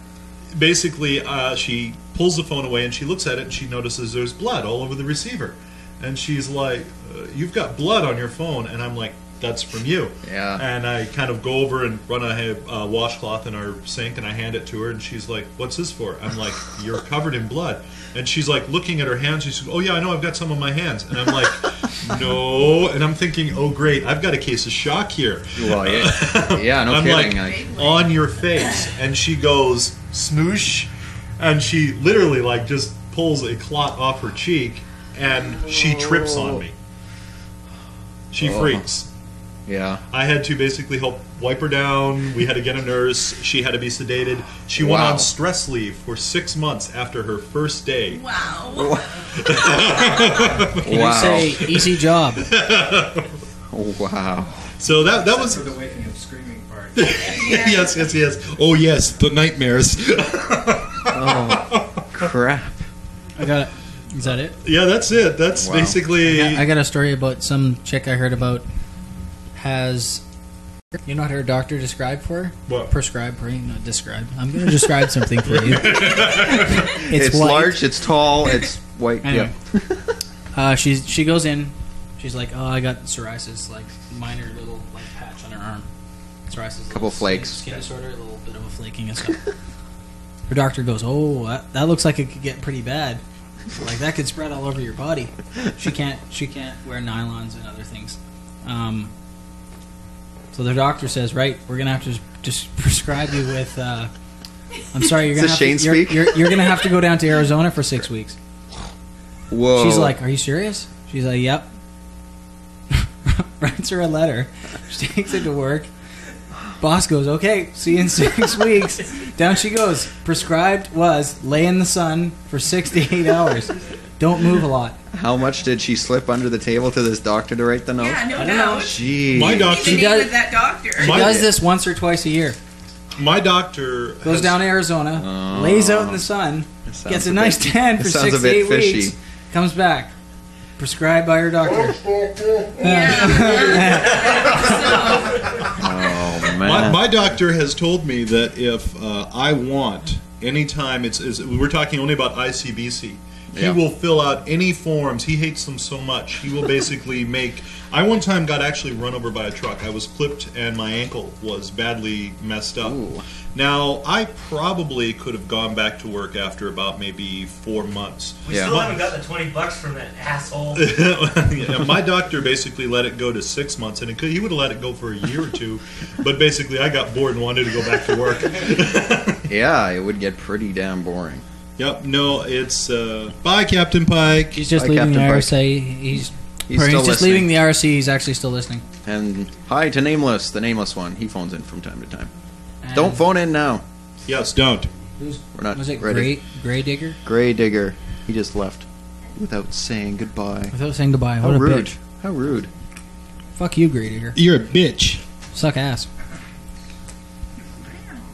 basically, uh, she pulls the phone away and she looks at it and she notices there's blood all over the receiver. And she's like, uh, You've got blood on your phone. And I'm like, That's from you. Yeah. And I kind of go over and run a uh, washcloth in our sink and I hand it to her and she's like, What's this for? I'm like, You're covered in blood. And she's like looking at her hands. She's like, Oh, yeah, I know, I've got some on my hands. And I'm like, *laughs* No. And I'm thinking, Oh, great, I've got a case of shock here. Well, yeah. Yeah, no *laughs* I'm kidding, Like, on your face. And she goes, Smoosh. And she literally, like, just pulls a clot off her cheek and she trips on me. She Oh. freaks. Yeah. I had to basically help wipe her down. We had to get a nurse. She had to be sedated. She went on stress leave for six months after her first day. Wow. *laughs* Can you Wow. say easy job? Wow. So that that was for the waking up screaming part. *laughs* yes, yes, yes. Oh yes, the nightmares. Oh, crap. I got it. Is that it? Yeah, that's it. That's Wow. basically. I got, I got a story about some chick I heard about has. You know what her doctor described for her? What? Prescribed for you, not describe. I'm going to describe something for you. *laughs* It's, white. large, it's tall, it's white. Anyway. Yeah. Uh, she's she goes in. She's like, "Oh, I got psoriasis, like minor little like patch on her arm. Psoriasis, Couple little flakes. skin, skin disorder, a little bit of a flaking and stuff." *laughs* her doctor goes, "Oh, that, that looks like it could get pretty bad. Like that could spread all over your body. She can't she can't wear nylons and other things." Um, so the doctor says, "Right, we're gonna have to just *laughs* prescribe you with." Uh, I'm sorry, you're gonna have Shane to, you're, you're, you're gonna have to go down to Arizona for six weeks. Whoa. She's like, "Are you serious?" She's like, "Yep." *laughs* Writes her a letter. She takes it to work. Boss goes, "Okay, see you in six *laughs* weeks." Down she goes. Prescribed was lay in the sun for six to eight hours. Don't move a lot. How much did she slip under the table to this doctor to write the note? Yeah, no I don't know. doubt. Jeez. My doctor. She does- that doctor. She My- does this once or twice a year. My doctor Goes has- down to Arizona, Oh. lays out in the sun, That sounds gets a a nice bit- tan that for sounds six a to bit eight fishy. weeks. Comes back, prescribed by her doctor. *laughs* *laughs* Oh, man. My, my doctor has told me that if uh, I want, anytime it's, is we're talking only about ICBC, he Yeah. will fill out any forms. He hates them so much. He will basically *laughs* make. I one time got actually run over by a truck. I was clipped and my ankle was badly messed up. Ooh. Now I probably could have gone back to work after about maybe four months. We Yeah. still haven't got the 20 bucks from that asshole. *laughs* Yeah, my doctor basically let it go to six months, and it could, he would have let it go for a year or two. But basically, I got bored and wanted to go back to work. *laughs* Yeah, it would get pretty damn boring. Yep. No, it's uh, bye, Captain Pike. He's just Hi, leaving Captain the Pike. RSA. He's He's or still he's just listening. leaving the RC. He's actually still listening. And hi to Nameless, the Nameless one. He phones in from time to time. And Don't phone in now. Yes, don't. Who's, We're not was it ready. Gray Gray Digger? Gray Digger. He just left without saying goodbye. Without saying goodbye. How What a rude. bitch. How rude. Fuck you, Gray Digger. You're a bitch. Suck ass.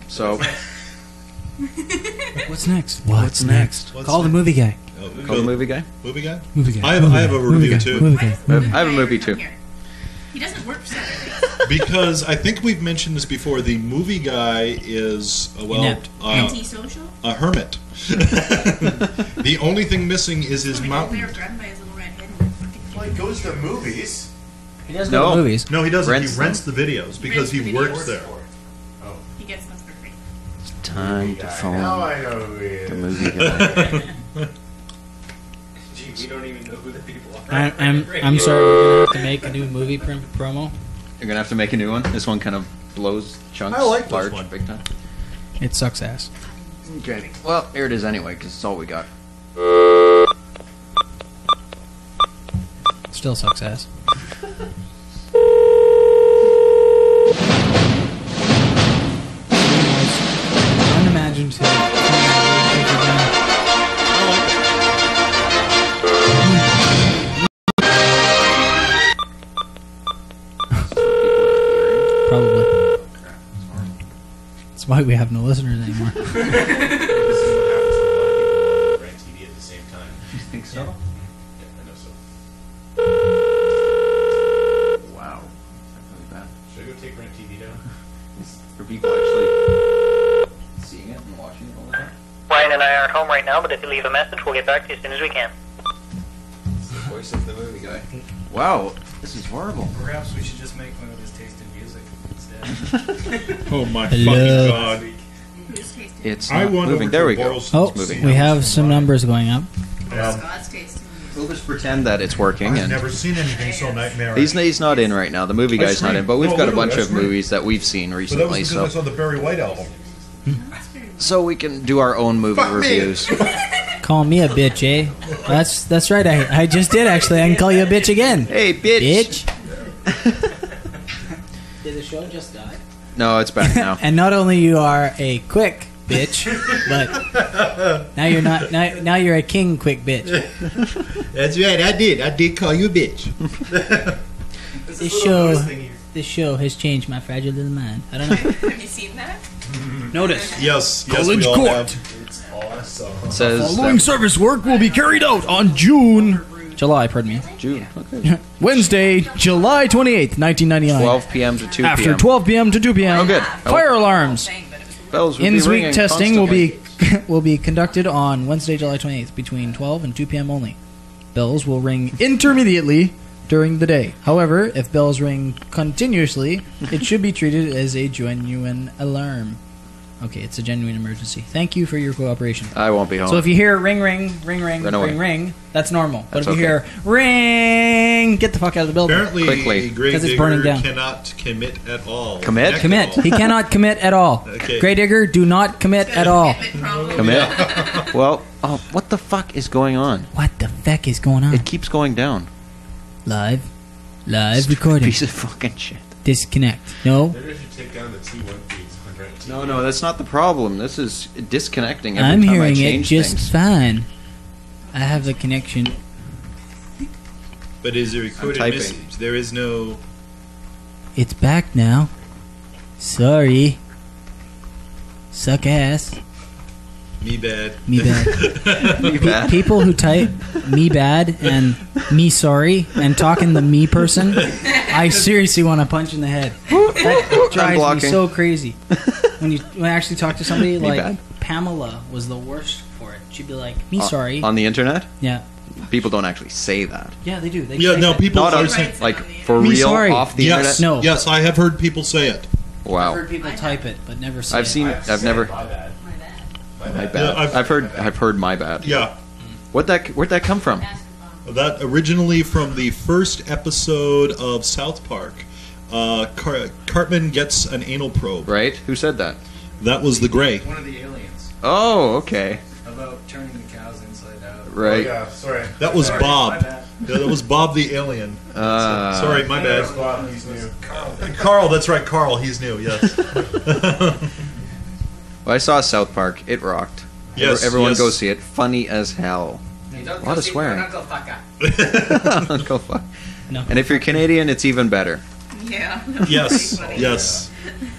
So, *laughs* What's next? What's next? Call the movie guy. Oh, Called the movie guy. Movie guy. Movie guy. I have, Movie I have a guy. Movie review guy. too. Movie guy. I have, I have a movie too. He doesn't work for Saturday. because I think we've mentioned this before. The movie guy is uh, well Inept. uh, Antisocial? a hermit. *laughs* the only thing missing is his mountain. They're grabbed by his little red head. Well, he goes to movies. He does No. go to movies. No, he doesn't. Rents he them. rents the videos because Rents he the works videos. there. Time to now phone I know who he the movie guy. *laughs* Gee, we don't even know who the people are. I, I'm I'm sorry. We're gonna have to make a new movie prim- promo. You're gonna have to make a new one. This one kind of blows chunks. I like this large, one. big time. It sucks ass. Okay. Well, here it is anyway, because it's all we got. Still sucks ass. Unimaginative. *laughs* Probably. That's why we have no listeners anymore. *laughs* leave a message, we'll get back to you as soon as we can. It's the voice of the movie guy. Wow, this is horrible. Perhaps we should just make one of his taste in music instead. *laughs* Oh my Hello. fucking god! Who's tasting? It's I not went moving. There we go. Oh, It's moving. we have some numbers going up. Scott's um, tasting. We'll just pretend that it's working. I've And never seen anything so nightmare. he's he's not in right now. The movie guy's not in, but we've No, got a bunch of movies that we've seen But that was recently, so I saw the Barry White album. so we can do our own movie Fuck me. reviews. *laughs* Call me a bitch, eh? That's that's right. I, I just did actually. I can call you a bitch again. Hey, bitch. Bitch. *laughs* Did the show just die? No, it's back now. *laughs* And not only you are a quick bitch, but now you're not. Now, now you're a king quick bitch. *laughs* That's right. I did. I did call you a bitch. This show, this show has changed my fragile little mind. I don't know. Have you seen that? Notice. Yes. Yes. College we all Court. have. It's awesome. It says Following that- service work will be carried out on June, July. Pardon me. June. Okay. *laughs* Wednesday, July twenty eighth, nineteen ninety nine. 12 p.m. to 2 p.m. After 12 p.m. to 2 p.m. Oh, good. Fire oh. alarms. Bells will be In-week ringing testing will be *laughs* will be conducted on Wednesday, July 28th, between 12 and 2 p.m. only. Bells will ring intermittently during the day. However, if bells ring continuously, it should be treated as a genuine alarm. Okay, it's a genuine emergency. Thank you for your cooperation. I won't be home. So if you hear ring, ring, ring, ring, Run away. ring, ring, that's normal. That's But That's if you okay. hear ring, get the fuck out of the building. Apparently, Quickly. Grave 'Cause it's burning Digger down. cannot commit at all. Commit? Connect Commit. all. He cannot commit at all. Okay. Grey Digger, do not commit at all. Commit. *laughs* well, oh, what the fuck is going on? What the fuck is going on? It keeps going down. Live. Live recording. Piece of fucking shit. Disconnect. No. Maybe I should take down the T1 No, no, that's not the problem. This is disconnecting every I'm time I hearing it change just things. fine. I have the connection. But is a recorded typing. message? There is no. It's back now. Sorry. Suck ass. Me bad. Me bad. *laughs* Me Pe- bad. people who type me bad and me sorry and talking the me person, I seriously want to punch in the head. *laughs* That drives me so crazy. When you when I actually talk to somebody, *laughs* Me like bad. Pamela was the worst for it. She'd be like, "Me sorry." On the internet? yeah, People don't actually say that. yeah, they do. They Yeah, say no, that. people Not are on, saying. like, for Me real, sorry. off the Yes, internet? No. yes, I have heard people say it. Wow. I've heard people type it, but never say I've it. seen, I have I've say never, My bad. My my bad. bad. Yeah, I've- I've heard, I've heard my bad. Yeah, What that, where'd that come from? that originally from the first episode of South Park. Uh, Car- Cartman gets an anal probe. Right? Who said that? That was the Gray. One of the aliens. Oh, okay. About turning the cows inside out. Oh, Right. yeah, sorry. That was Sorry, Bob. Yeah, that was Bob the alien. Uh, Sorry, my That was bad. Bob, he's new. Carl. Carl, that's right, Carl. He's new. Yes. *laughs* Well, I saw South Park. It rocked. Yes, Everyone yes. go see it. Funny as hell. A lot of swearing. Uncle Fucka. Uncle fuck. No. And if you're Canadian, it's even better. Yeah. yes. Yes.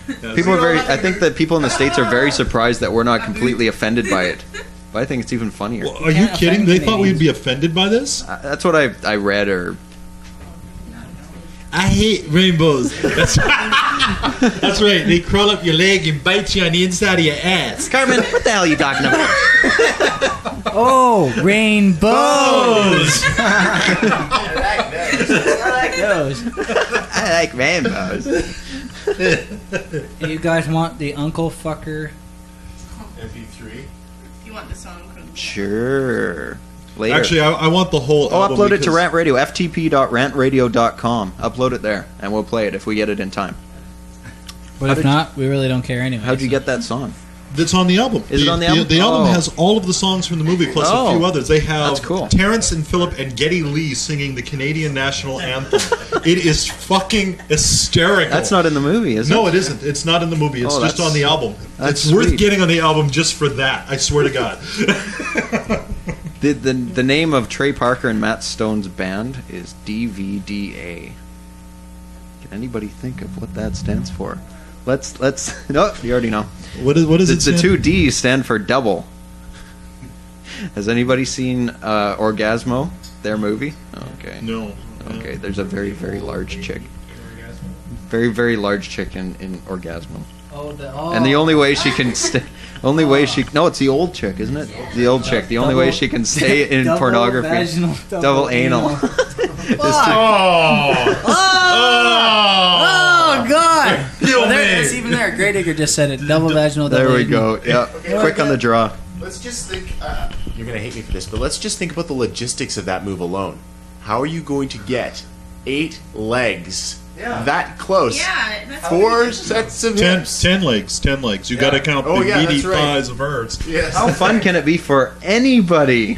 Yes. People are very. I think that people in the states are very *laughs* surprised that we're not completely offended by it. But I think it's even funnier. Are you kidding? They thought we'd be offended by this? Uh, that's what I I read or I hate rainbows. That's, that's right. They crawl up your leg and bite you on the inside of your ass. Carmen, what the hell are you talking about? Oh, rainbows! *laughs* I like those. I like rainbows. you guys want the Uncle Fucker? MP3. You want the song from Sure. Later. Actually, I, I want the whole. Oh, album upload it to because- Rant Radio. ftp.rantradio.com. Upload it there, and we'll play it if we get it in time. But How if did not, we really don't care anyway. How'd you get that song? That's on the album. Is it on the album? The, album Oh. has all of the songs from the movie plus Oh. a few oh. others. They have That's cool. Terrance and Phillip and Geddy Lee singing the Canadian national anthem. it is fucking hysterical. That's not in the movie, is no, it? No, it isn't. It's not in the movie. It's Oh, just on the album. that's it's worth getting on the album just for that. I swear to God. *laughs* The, the the name of Trey Parker and Matt Stone's band is DVDA. Can anybody think of what that stands for? Let's let's no, *laughs* you already know. What is what does the, it the two D's stand for double. Has anybody seen uh, Orgazmo? Their movie? Okay. No. Okay. There's a very very large chick. Very very large chick in, in Orgazmo. Oh, the, oh. And the only way she can stay, only way she no, it's the old chick, isn't it? The old chick. The only way she can stay in *laughs* double pornography, vaginal, *laughs* double, double anal. anal. *laughs* is to- Oh God! Yo, Oh, there, man. it's even there. Grey Digger just said it. Double vaginal. Double there we anal. go. Yeah, quick on the draw. Let's just think. Uh, you're gonna hate me for this, but let's just think about the logistics of that move alone. How are you going to get eight legs Yeah. that close? Yeah, that's Four sets of Ten, hips. ten legs. Ten legs. You Yeah. got to count Oh, the yeah, meaty that's right. thighs of hers. Yes. How fun can it be for anybody?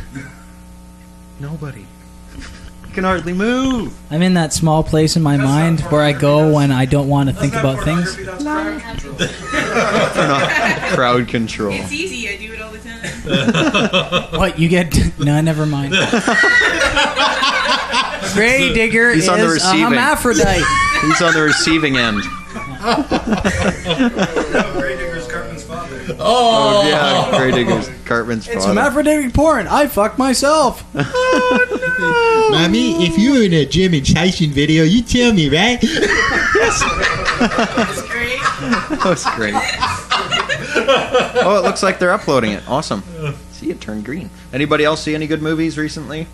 Nobody. You can hardly move. I'm in that small place in my mind where I go when I don't want to think about things. *laughs* Crowd control. It's easy. I do it all the time. *laughs* What you get? No, never mind. *laughs* Grey Digger He's is on the a receiving. hermaphrodite. He's on the receiving end. Grey Cartman's father. Oh, yeah, Grey Digger's Cartman's father. It's father. hermaphroditic porn. I fuck myself. *laughs* Oh, Mommy, if you were in a Jim and Tyson video, you tell me, right? It's great. that was great. oh, it looks like they're uploading it. Awesome. See, it turned green. Anybody else see any good movies recently?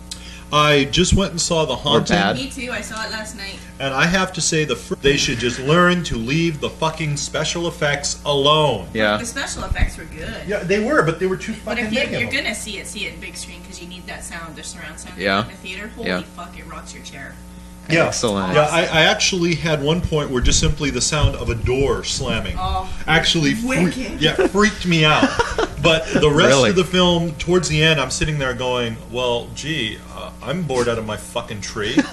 I just went and saw The Haunting. bad. Me too. I saw it last night. And I have to say, the fir- they should just learn to leave the fucking special effects alone. Yeah. The special effects were good. Yeah, they were, but they were too But fucking if you, big. of you're them. gonna see it, see it in big screen because you need that sound, the surround sound Yeah. in the theater. Holy Yeah. fuck, it rocks your chair. Yeah. *laughs* Excellent. Yeah, I, I actually had one point where just simply the sound of a door slamming Oh, actually freaked, yeah, freaked me out. *laughs* But the rest Really? of the film, towards the end, I'm sitting there going, "Well, gee, uh, I'm bored out of my fucking tree." *laughs*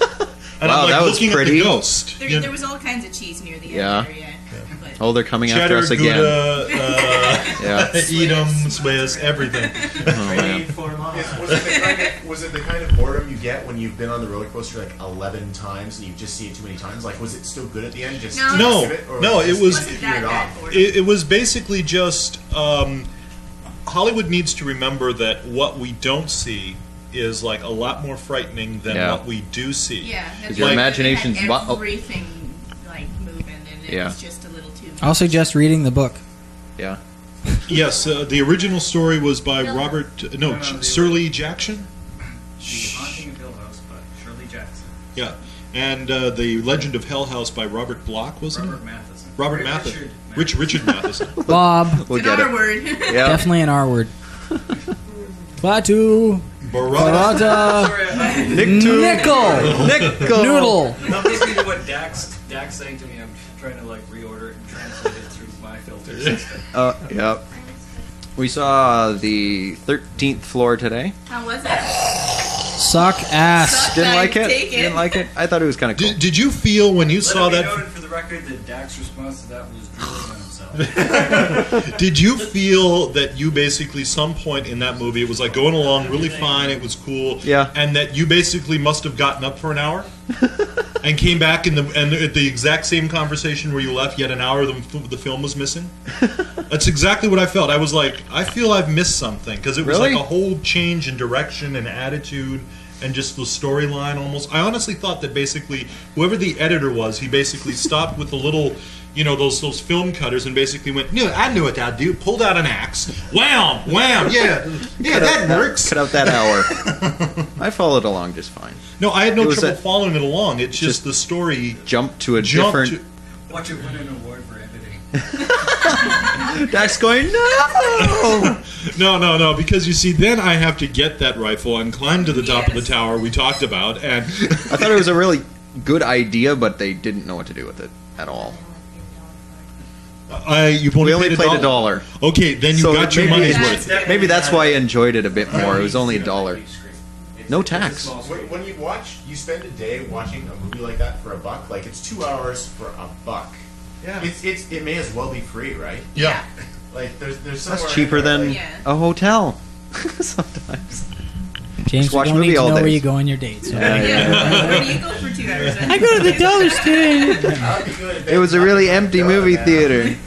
And Wow, I'm like that was looking pretty. at the ghost. There, there was all kinds of cheese near the end Yeah. there, yeah. But Oh, they're coming after us again. Gouda, *laughs* uh, Yeah. *laughs* Edam, Swiss, everything. Oh, man. was, it the kind of, was it the kind of boredom you get when you've been on the roller coaster like 11 times and you've just seen it too many times? Like, was it still good at the end? Just No. No, of it, or no, it just was- Wasn't veered that off? bad for It, it was basically just um, Hollywood needs to remember that what we don't see is like a lot more frightening than Yeah. what we do see. yeah, that's your why imagination's oh. everything like moving, and it Yeah. just a little too. I'll suggest reading the book. Yeah. *laughs* Yes, uh, the original story was by Robert. No, No, no, J- Shirley Jackson. The Haunting of Hill House by Shirley Jackson. Yeah, and uh, the Legend of Hell House by Robert Bloch, wasn't Robert it? Matheson. Robert Ri- Matheson. Richard Rich Richard Matheson. *laughs* Bob. We'll It's get an R it. word. Yeah. *laughs* Definitely an R word. Batu. Barada. Barata. Nickel. Nickel. Nickel. Noodle. No, basically what Dax Dak's saying to me, I'm trying to like my filter. Uh, yep. We saw the 13th floor today. How was it? Suck ass. Suck. Didn't like it. take it. Didn't like it. I thought it was kind of cool. Did, did you feel when you Let saw it be that? noted for the record that Dak's response to that was drooling on himself. *laughs* Did you feel that you basically some point in that movie it was like going along really fine, it was cool, Yeah. and that you basically must have gotten up for an hour? *laughs* and came back in the and at the exact same conversation where you left, yet an hour the, the film was missing. *laughs* That's exactly what I felt. I was like, I feel I've missed something because it was Really? like a whole change in direction and attitude and just the storyline almost. I honestly thought that basically whoever the editor was, he basically stopped with the little. You know those those film cutters, and basically went. No, I knew what that do. Pulled out an axe. Wham, wham. Yeah, *laughs* yeah, Cut that out works. Cut out that hour. *laughs* I followed along just fine. No, I had no trouble a- following it along. It's just, the story jumped to a jumped different. to- Watch it win an award for editing. *laughs* Dak's going no. No, no, no, because you see, then I have to get that rifle and climb to the top of the tower we talked about, and I thought it was a really good idea, but they didn't know what to do with it at all. I you've only, we only paid played a dollar. Okay, then you So got your maybe- money's worth. Maybe that's why I enjoyed it a bit more. It was only a dollar. No tax. When, when you watch, you spend a day watching a movie like that for a buck. Like it's two hours for a buck. Yeah. It's it's it may as well be free, right? Yeah. *laughs* Like there's there's That's cheaper there, than like- a hotel. *laughs* Sometimes. James, Just you watch don't movie need to all know where you go on your dates. Yeah, yeah. *laughs* Where do you go for two hours? I go to the dollar store. It was a really empty movie theater. *laughs*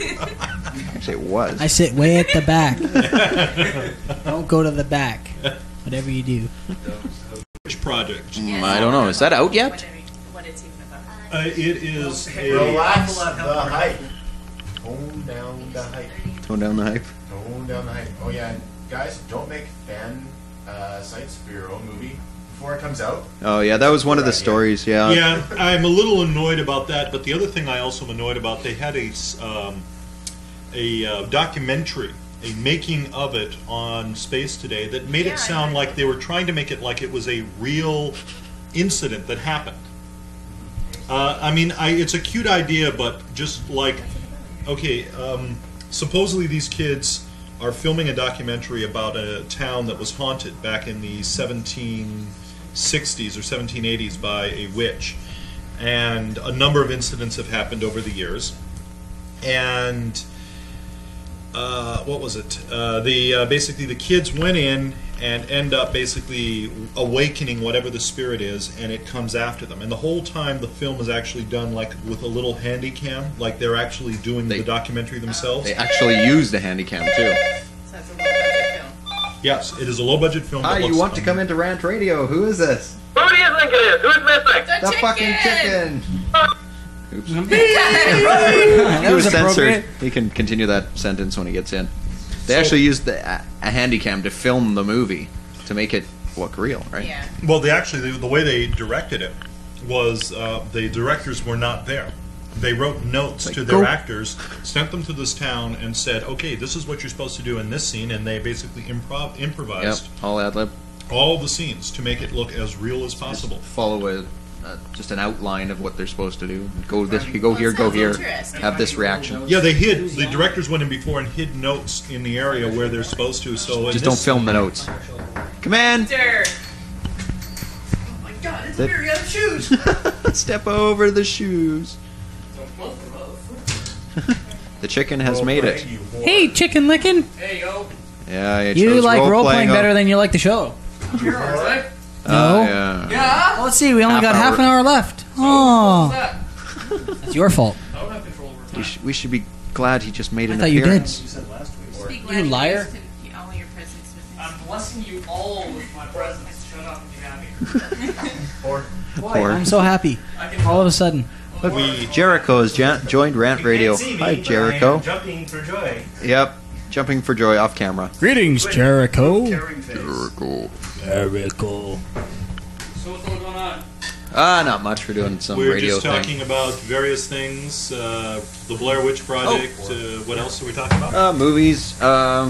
Actually, it was. I sit way at the back. *laughs* don't go to the back. Whatever you do. Which project? Mm, I don't know. Is that out yet? What it's even about. Uh, it is a Relax the hype. Tone down the hype. Tone down the hype. Tone down the hype. Oh yeah, guys, don't make fan uh, sites for your own movie before it comes out. Oh yeah, that was one of the stories. Yeah. Yeah, I'm a little annoyed about that. But the other thing I also am annoyed about, they had a s- um, a uh, documentary, a making of it on Space Today that made it sound like they were trying to make it like it was a real incident that happened. Uh, I mean, I, it's a cute idea, but just like, okay, um, supposedly these kids are filming a documentary about a town that was haunted back in the 1760s or 1780s by a witch. And a number of incidents have happened over the years. And uh, what was it? Uh, the uh, basically the kids went in and end up basically awakening whatever the spirit is, and it comes after them. And the whole time, the film is actually done like with a little handy cam, like they're actually doing the documentary themselves. They actually use the handy cam too. So that's a low budget film. Yes, it is a low budget film. Hi, that you looks want to come into Rant Radio? Who is this? Who do you think it is? Who's missing? The, The fucking chicken. Oops. *laughs* That he was was censored. appropriate. He can continue that sentence when he gets in. They actually used the, a, a handy cam to film the movie to make it look real, right? Yeah. Well, they actually the, the way they directed it was uh, the directors were not there. They wrote notes Like, to their go- actors, sent them to this town, and said, "Okay, this is what you're supposed to do in this scene," and they basically improv improvised. Yep. improvised All ad lib. all the scenes to make it look as real as possible. Follow a uh, just an outline of what they're supposed to do. Go this. You go here. Go here. Have this reaction. Yeah, they hid. The directors went in before and hid notes in the area where they're supposed to. So in Just don't this- film the notes. Come in. Dirt. Oh my god, it's That- weird. You have shoes. *laughs* Step over the shoes. *laughs* The chicken has made it. Hey, chicken licking. Hey yo. Yeah, you, You like role role-playing playing better than you like the show. You're alright. Oh, No. Uh, yeah. Yeah. Well, let's see. We only Half got half an hour left. Oh, it's your fault. I don't have control over We, sh- we should be glad he just made I an thought you did. appearance. You said last week. Be You liar. used to- all your presents with I'm blessing you all with my presence. Shut up and be happy. Or Or- I'm so happy. All of a sudden. We Jericho has ja- joined Rant Radio. Hi, Jericho. Jumping for joy. Yep, jumping for joy off camera. Greetings, Jericho. Jericho. Jericho. So what's going on? Ah, not much. We're doing some We were radio just thing. talking about various things, uh, the Blair Witch Project. Oh. Uh, what else are we talking about? Uh, movies. Um,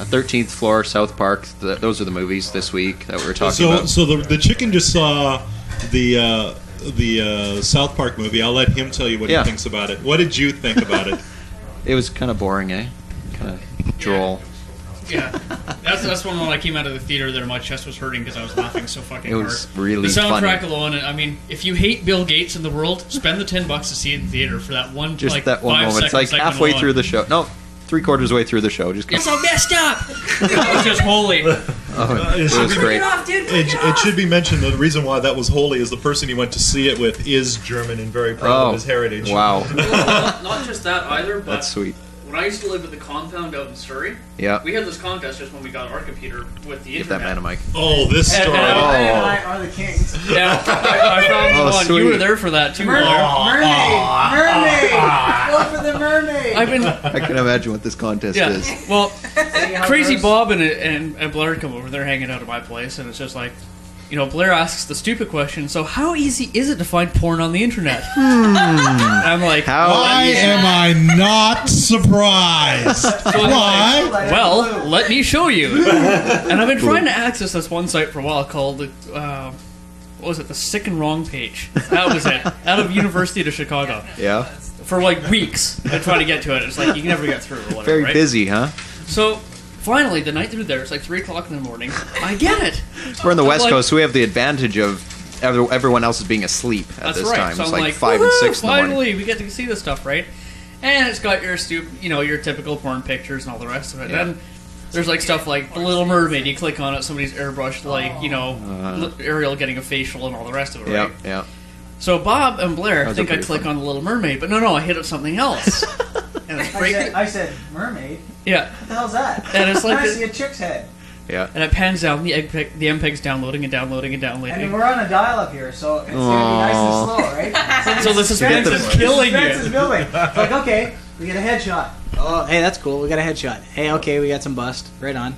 a Thirteenth Floor, South Park. Th- those are the movies this week that we were talking so, about. so the the chicken just saw the uh, the uh, South Park movie. I'll let him tell you what Yeah. he thinks about it. What did you think about it? *laughs* It was kind of boring, eh? Kind of droll. Yeah, that's that's one when I came out of the theater there. My chest was hurting because I was laughing so fucking It was hard. really the soundtrack funny. alone. I mean, if you hate Bill Gates in the world, spend the ten bucks to see it in theater for that one Just like that one five moment. It's second like segment halfway alone. through the show. No, three three quarters way through the show. Just go. It's all messed up. That was just holy. *laughs* Oh, it, uh, it should was be, great. it, it should be mentioned the reason why that was holy is the person he went to see it with is German and very proud Oh, of his heritage. wow. not, *laughs* *laughs* not just that either, but That's sweet. When I used to live at the compound out in Surrey, Yeah. we had this contest just when we got our computer with the Get that man a mic. Oh, this And- story. and I- and I are the kings. Yeah, I, I found Oh, one. sweet. You were there for that too. Mermaid, Blair. mermaid, mermaid. Ah. Go for the mermaid. I've been I can imagine what this contest yeah. is. Well, how it Crazy goes? Bob and, and and Blair come over. They're hanging out at my place, and it's just like, you know, Blair asks the stupid question. So, how easy is it to find porn on the internet? Hmm. I'm like, How Why am I not surprised? *laughs* So Why? like, well, let me show you. and I've been trying to access this one site for a while called, uh, what was it, the Sick and Wrong page. That was it. Out of University of Chicago. Yeah. For like weeks, I tried to get to it. It's like you can never get through or whatever. Very right? busy, huh? So finally, the night through there, it's like three o'clock in the morning. I get it. We're on the I'm West like- Coast, so we have the advantage of every- everyone else is being asleep at That's this right. time. So it's I'm like, like, five and six in the morning. Finally, we get to see this stuff, right? And it's got your stu- you know, your typical porn pictures and all the rest of it. Yeah. Then there's like stuff like The Little Mermaid. You click on it, somebody's airbrushed, like you know, Uh. li- Ariel getting a facial and all the rest of it, Yeah, right? yeah. So Bob and Blair Those are think I pretty click fun. on The Little Mermaid, but no, no, I hit up something else. *laughs* and it's I breaking. said, I said mermaid. Yeah. What the hell's that? And it's like I see a chick's head. Yeah. And it pans down. The egg peg, the MPEG's downloading and downloading and downloading. And we're on a dial up here, so it's gonna be nice and slow, right? *laughs* So the suspense is killing the you. suspense is building. It's like, okay, we get a headshot. Oh, hey, that's cool. We got a headshot. Hey, okay, we got some bust. Right on.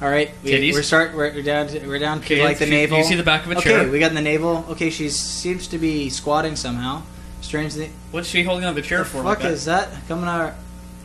All right, we, Titties? we're start. We're, we're down. To, we're down to Okay, like the you- navel. you see the back of a chair. okay, we got in the navel. Okay, she seems to be squatting somehow. Strangely. What's she holding on the chair for? Fuck like that? is that coming out?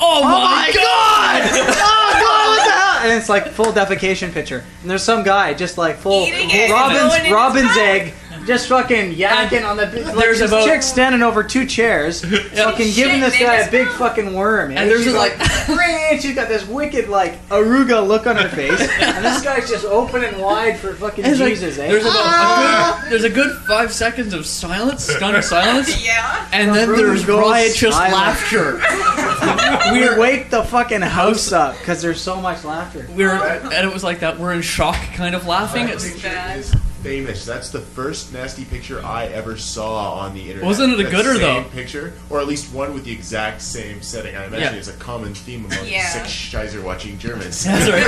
Oh, my god! *laughs* oh god! What the hell? And it's like full defecation picture. And there's some guy just like full Robin's Robin's egg, just fucking yakking on the. Like, there's there's this about- chick standing over two chairs, *laughs* fucking giving this guy a big fucking worm. And there's she's a- like, *laughs* "Ring," she's got this wicked like aruga look on her face, and this *laughs* guy's just open and wide for fucking And it's like, Jesus. eh? there's about Ah! a good, there's a good five seconds of silence, stunned silence, Yeah. and The then there's goes riotous silent. laughter. we wake the fucking house up because there's so much laughter. We're and it was like that. We're in shock, kind of laughing. It's picture is famous. That's the first nasty picture I ever saw on the internet. Wasn't it a That gooder, same though? Picture, or at least one with the exact same setting. I imagine Yeah. it's a common theme among Yeah. six Scheiser watching Germans. *laughs* That's right.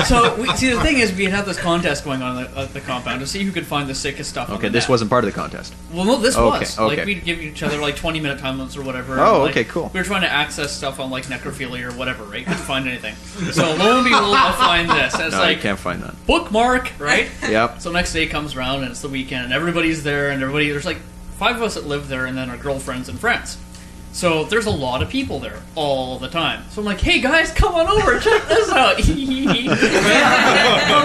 *laughs* so we, see, the thing is, we had this contest going on at the, at the compound to see who could find the sickest stuff. on Okay, the this net. wasn't part of the contest. Well, no, this Okay, was. okay. Like, we'd give each other, like, 20 minute time limits or whatever. Oh, and, like, okay, cool. We were trying to access stuff on, like, necrophilia or whatever, right? Couldn't find anything. So, lo and behold, I find this. And it's no, like, you can't find that. bookmark, right? *laughs* Yep. So, next day comes around, and it's the weekend, and everybody's there, and everybody, there's like five of us that live there, and then our girlfriends and friends. So there's a lot of people there all the time. So I'm like, hey guys, come on over, check this *laughs* out. *laughs* I'm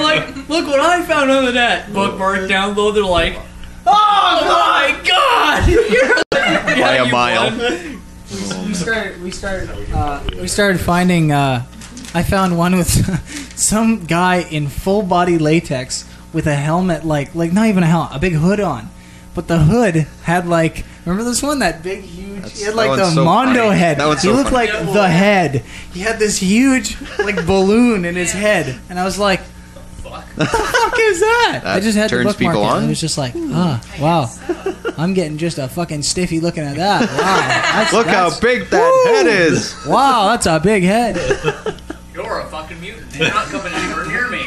like, look what I found on the net. Bookmark, download, they're like, oh my god! You're like, By a you mile. won. we started we started uh, we started finding uh, I found one with *laughs* some guy in full body latex with a helmet like like not even a helmet a big hood on but the hood had like remember this one that big huge That's- he had like the so Mondo funny. head That he so looked funny. like the head he had this huge like *laughs* balloon in his head and I was like what the *laughs* fuck is that? That I just had to turns bookmark people it. on? It was just like, ah, wow. I'm getting just a fucking stiffy looking at that. Wow. That's, Look how big that head is. Wow, that's a big head. You're not coming anywhere near me.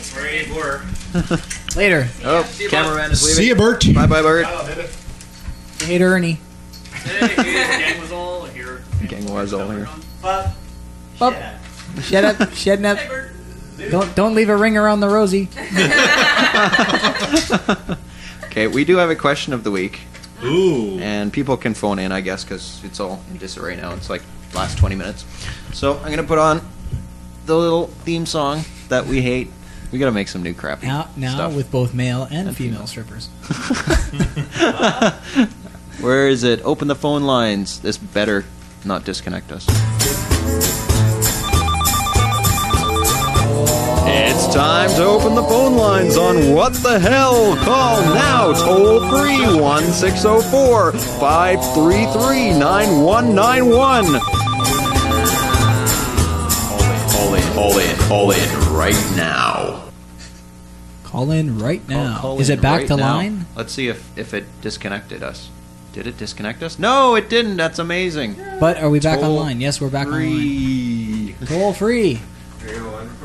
Afraid we're. Later. Oh, cameraman is leaving. See you, Bert. Bye, bye, Bert. Hate Ernie. Hey, hey, gang was all here. Gang was all here. Up. Shut up. Shut up. Don't don't leave a ring around the rosy. *laughs* Okay, we do have a question of the week. Ooh. And people can phone in, I guess, because it's all in disarray now. It's like last 20 minutes. So I'm going to put on the little theme song that we hate. We got to make some new crappy Now now stuff. with both male and, female strippers. *laughs* Where is it? Open the phone lines. This better not disconnect us. It's time to open the phone lines on What the Hell. Call now, toll free 1604 533 9191. Call in, call in, right now. Call in right now. Call Is it back right to now. line? Let's see if, if it disconnected us. Did it disconnect us? No, it didn't. That's amazing. But are we back Toll online? Yes, we're back free. online. Toll free.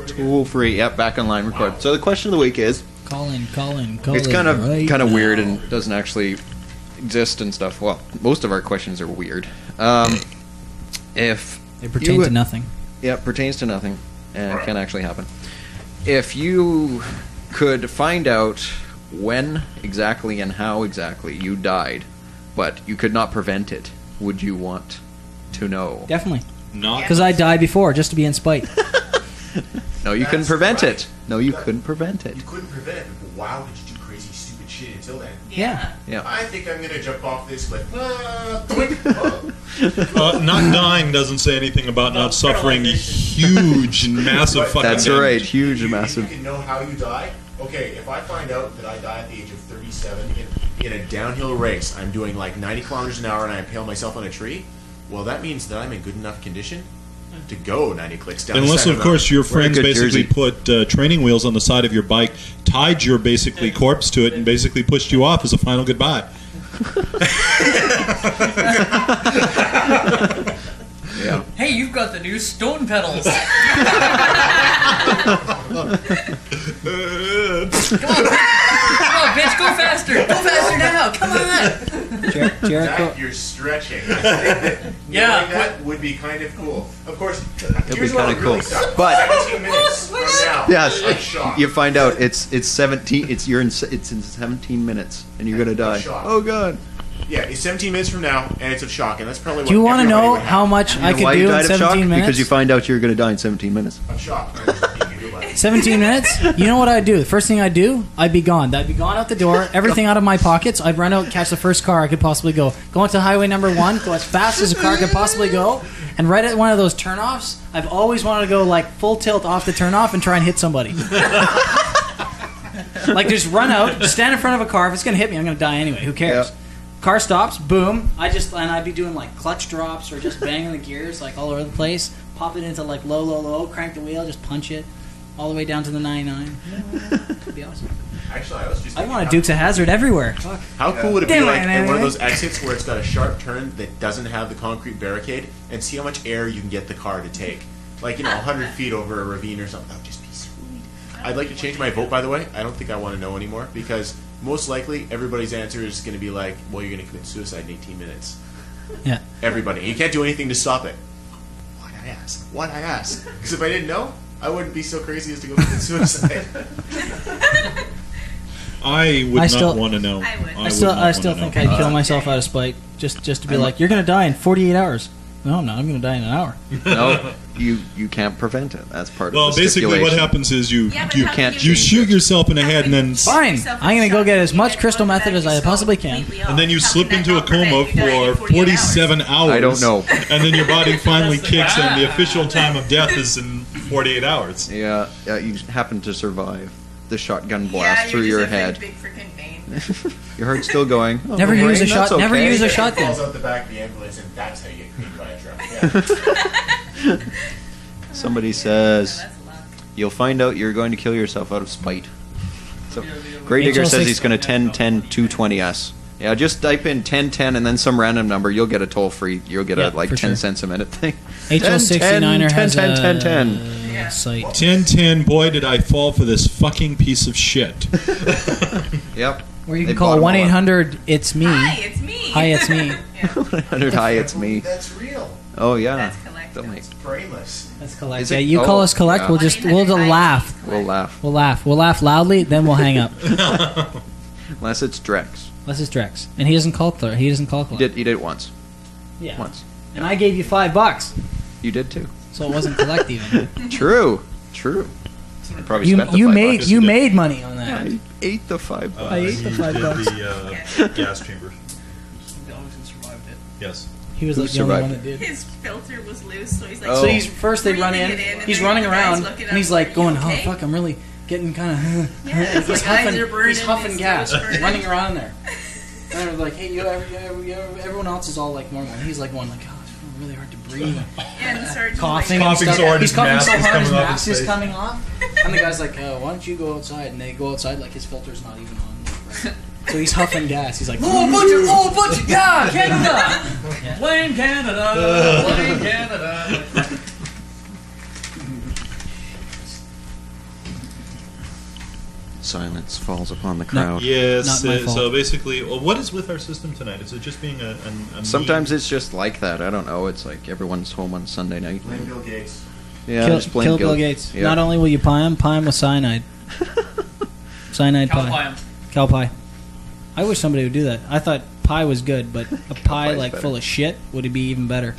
Tool free. Yep, back online record. So the question of the week is Call in, call in, call it's in. kind of right kind of now. weird and doesn't actually exist and stuff. Well, most of our questions are weird. Um, if it pertains you- to nothing. Yeah, pertains to nothing, and can actually happen. If you could find out when exactly and how exactly you died, but you could not prevent it, would you want to know? Definitely. Not Because I died before, just to be in spite. *laughs* No, you couldn't That's prevent right. it. No, you couldn't prevent it. You couldn't prevent it, wow, did you do crazy, stupid shit until then? Yeah. Yeah. I think I'm gonna jump off this cliff. Ah, boink. Oh. Uh, not dying doesn't say anything about not suffering huge *laughs* and massive fucking That's damage. right. Huge, You massive. can know how you die. Okay, if I find out that I die at the age of 37 in, in a downhill race, I'm doing like 90 kilometers an hour and I impale myself on a tree. Well, that means that I'm in good enough condition to go 90 clicks down. the Unless, side of the course, your friends basically jersey. put uh, training wheels on the side of your bike, tied your basically corpse to it, and basically pushed you off as a final goodbye. Yeah. *laughs* Hey, you've got the new stone pedals. *laughs* Come on, bitch, go faster. Go faster now. Come on. Jer- Jericho. Zach, you're stretching. I think that Yeah, knowing that would be kind of cool. Of course, It'd here's be kind of really cool. suck. But 17 minutes *laughs* from now. yes, I'm shocked. you find out it's it's 17. It's you're in. It's in 17 minutes, and you're gonna die. shocked. Oh god. Yeah, it's 17 minutes from now, and it's a shock, and that's probably what Do you want to everybody know would have. how much I You know could why you do in died of shock? 17 minutes? Because you find out you're gonna die in 17 minutes. I'm shocked. There's nothing you can do about it. 17 minutes? You know what I'd do? The first thing I'd do, I'd be gone. I'd be gone out the door, everything out of my pockets. I'd run out, catch the first car I could possibly go. Go into highway number one, go as fast as a car could possibly go, and right at one of those turnoffs, I've always wanted to go like full tilt off the turnoff and try and hit somebody. *laughs* like just run out, stand in front of a car. If it's gonna hit me, I'm gonna die anyway. Who cares? Yep. Car stops, boom. I just and I'd be doing like clutch drops or just banging the gears like all over the place. Pop it into like low, low, low. Crank the wheel, just punch it all the way down to the 99. *laughs* Could be awesome. Actually, I was just. I want a how- Dukes of Hazzard everywhere. Fuck. How cool would it be Damn like it, at one of those exits where it's got a sharp turn that doesn't have the concrete barricade, and see how much air you can get the car to take? Like you know, 100 feet over a ravine or something. That would just be sweet. I'd like to change my vote, by the way. I don't think I want to know anymore because most likely everybody's answer is going to be like, "Well, you're going to commit suicide in 18 minutes." Yeah. Everybody, you can't do anything to stop it. Why'd I ask? Why'd I ask? Because if I didn't know, I wouldn't be so crazy as to go commit *laughs* suicide. I would I not still- want to know. I would. I, would still, not I wanna still know. think I'd kill myself out of spite, just just to be I'm- like, you're gonna die in 48 hours. No, I'm not. I'm gonna die in an hour. *laughs* No, *laughs* you you can't prevent it. That's part Well, of the basically, what stipulation. happens is you Yeah, but you how can't can you change shoot it. yourself in the head and then Fine. I'm gonna go get as much crystal method as I possibly can. and then you slip into a coma for 47 hours. I don't know. And then your body *laughs* finally kicks, and the official time of death is in 48 hours. Yeah, yeah, you happen to survive the shotgun Yeah, blast through you're your a head. Big freaking vein. *laughs* Your heart's still going. *laughs* Oh, Never use a shot- that's never okay. use a It shotgun. falls out the back of the ambulance, and that's how you get creamed by a truck. *laughs* Yeah. Somebody says you'll find out you're going to kill yourself out of spite. So, Grey Digger says he's going to 10 10 220 s. Yeah, just type in 10 10 and then some random number. You'll get a toll free. You'll get Yeah, a like 10 sure. cents a minute thing. HL69er 10, has 10, a 10, 10. Yeah. site. 1010, boy, did I fall for this fucking piece of shit. Yep. Where you They can call bought 'em all one up. eight hundred. It's me. Hi, it's me. Hi, it's me. *laughs* 100 *laughs* hi, it's me. That's real. Oh yeah. That's collective. Don't make- Brainless. Let's collect. Is Yeah, it- you oh, call us collect. yeah. We'll just we'll just 1-800-5 laugh. We'll laugh. We'll laugh. We'll laugh loudly. Then we'll hang up. *laughs* Unless it's Drex. Unless it's Drex, and he doesn't call Claire. He doesn't call You collect. did, you did it once. Yeah. Once. And I gave you five bucks, You did too. so it wasn't collect even. True. True. I probably you spent the you five made bucks. you made money on that. I ate the five bucks. I ate the five bucks. The uh, gas chamber. Dogs and survived it. Yes. He was Who like the only one that did. His filter was loose, so he's like. So he's first they run in. breathing it and he's then running the guy's around looking and up he's like "You going, okay?" "Oh fuck, I'm really getting kind of." *laughs* Yeah, it's he's like eyes huffing, are burning, he's huffing *laughs* his gas, throat's burning. running around there. And they're like, "Hey, you, every, every, everyone else is all like normal." And he's like going like, "Oh, it's really hard to breathe." *laughs* And the sergeant coughing, like, and Coughing stuff. so hard He's coughing so hard his mask is coming off. *laughs* And the guy's like, oh, "Why don't you go outside?" And they go outside like his filter's not even on. Right. *laughs* So he's huffing gas. He's like, Oh, bunch of, oh, bunch of, yeah, Canada! Blame Canada! Blame Canada! Silence falls upon the No. crowd. Yes. Not my uh, fault. so basically, well, what is with our system tonight? Is it just being a, an, a Sometimes meme? it's just like that. I don't know. It's like everyone's home on Sunday night. Blame Bill Gates. Yeah, kill, just blame kill Bill Gates. Yeah. Not only will you pie him, pie him with cyanide. *laughs* cyanide Cow pie. pie 'em. Cow pie. I wish somebody would do that. I thought pie was good, but *laughs* a pie pie's like better. full of shit would be even better.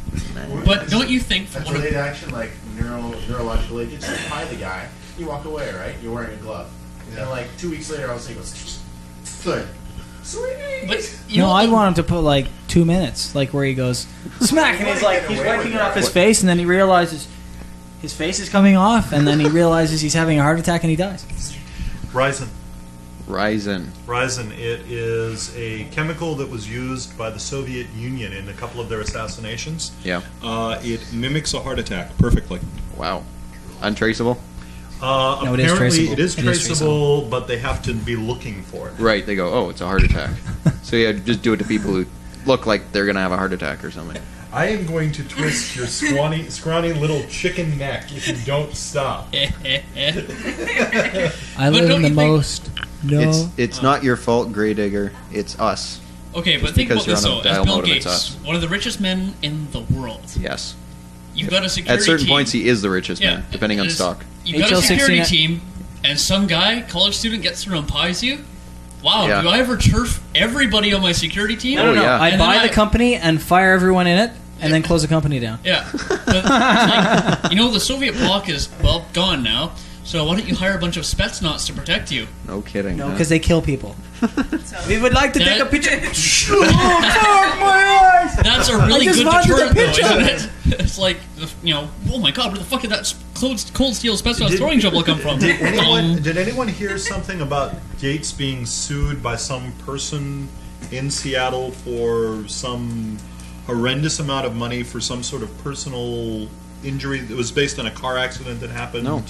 But don't you think for That's one of related action like neuro, neurological agents. You pie the guy, you walk away, right? You're wearing a glove. And like two weeks later, I was like, sudden he goes, good. Sweet. But you no, know, I want him to put like two minutes, like where he goes smack, and he's like he's wiping it off his face, and then he realizes his face is coming off, and then he *laughs* realizes he's having a heart attack, and he dies. ricin. ricin. ricin. It is a chemical that was used by the Soviet Union in a couple of their assassinations. Yeah. Uh, it mimics a heart attack perfectly. Wow. Untraceable. Uh, No, it is apparently, traceable. it is It is traceable, but they have to be looking for it. Right. They go, oh, it's a heart attack. *laughs* so yeah, just do it to people who look like they're gonna have a heart attack or something. I am going to twist your scrawny, scrawny little chicken neck if you don't stop. *laughs* I But live don't in the you think- most. No, It's it's not your fault, Gray Digger. It's us. Okay, but Just think because about this you're though. on a As dial Bill modem, it's Gates, us. one of the richest men in the world, Yes. You've got a security At certain team. points, he is the richest Yeah, man, depending on it is- stock. You've got a HL69 security team, and some guy, college student, gets through and pies you. Wow, Yeah. do I ever turf everybody on my security team? no, no, no. Oh, yeah. I buy then the company and fire everyone in it, and then close the company down. Yeah, but it's like, you know the Soviet bloc is well gone now. So why don't you hire a bunch of Spetsnaz to protect you? No kidding. No, huh? because they kill people. we would like to take a picture. *laughs* oh fuck my eyes! That's a really good deterrent, though, isn't it? *laughs* It's like, you know, oh my god, where the fuck did that cold, cold steel Spetsnaz Did- throwing shovel come from? Did anyone, Um, did anyone hear something about Gates being sued by some person in Seattle for some horrendous amount of money for some sort of personal injury? that was based on a car accident that happened No.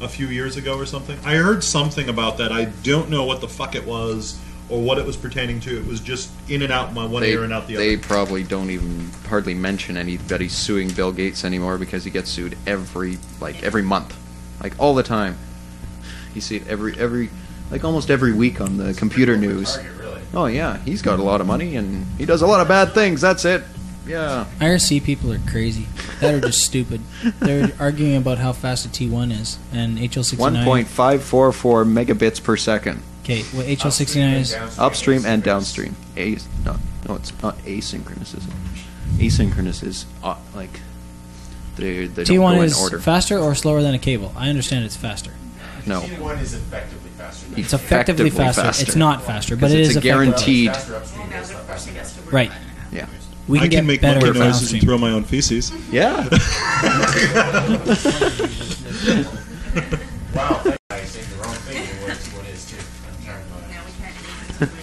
A few years ago or something. I heard something about that. I don't know what the fuck it was or what it was pertaining to. It was just in and out my one they, ear and out the other. they probably don't even hardly mention anybody suing Bill Gates anymore because he gets sued every like every month, like all the time. You see it every every like almost every week on the computer news. Oh yeah, he's got a lot of money and he does a lot of bad things. That's it. Yeah. IRC people are crazy. That are just stupid. They're *laughs* arguing about how fast a T1 is, and HL69. One point five four four megabits per second. Okay, what HL69 is. Upstream and downstream. A no, no, it's not asynchronous. Is it? Asynchronous is uh, like they they don't go T1 in is order. faster or slower than a cable. I understand it's faster. No. T1 is effectively faster. It's effectively faster. It's not faster, but it's is a guaranteed. Faster it's not faster. Right. Yeah. We can I can get make better monkey noises downstream. and throw my own feces. Yeah. *laughs* Wow, thank you. I saying the wrong thing than what T1 is too. I'm trying to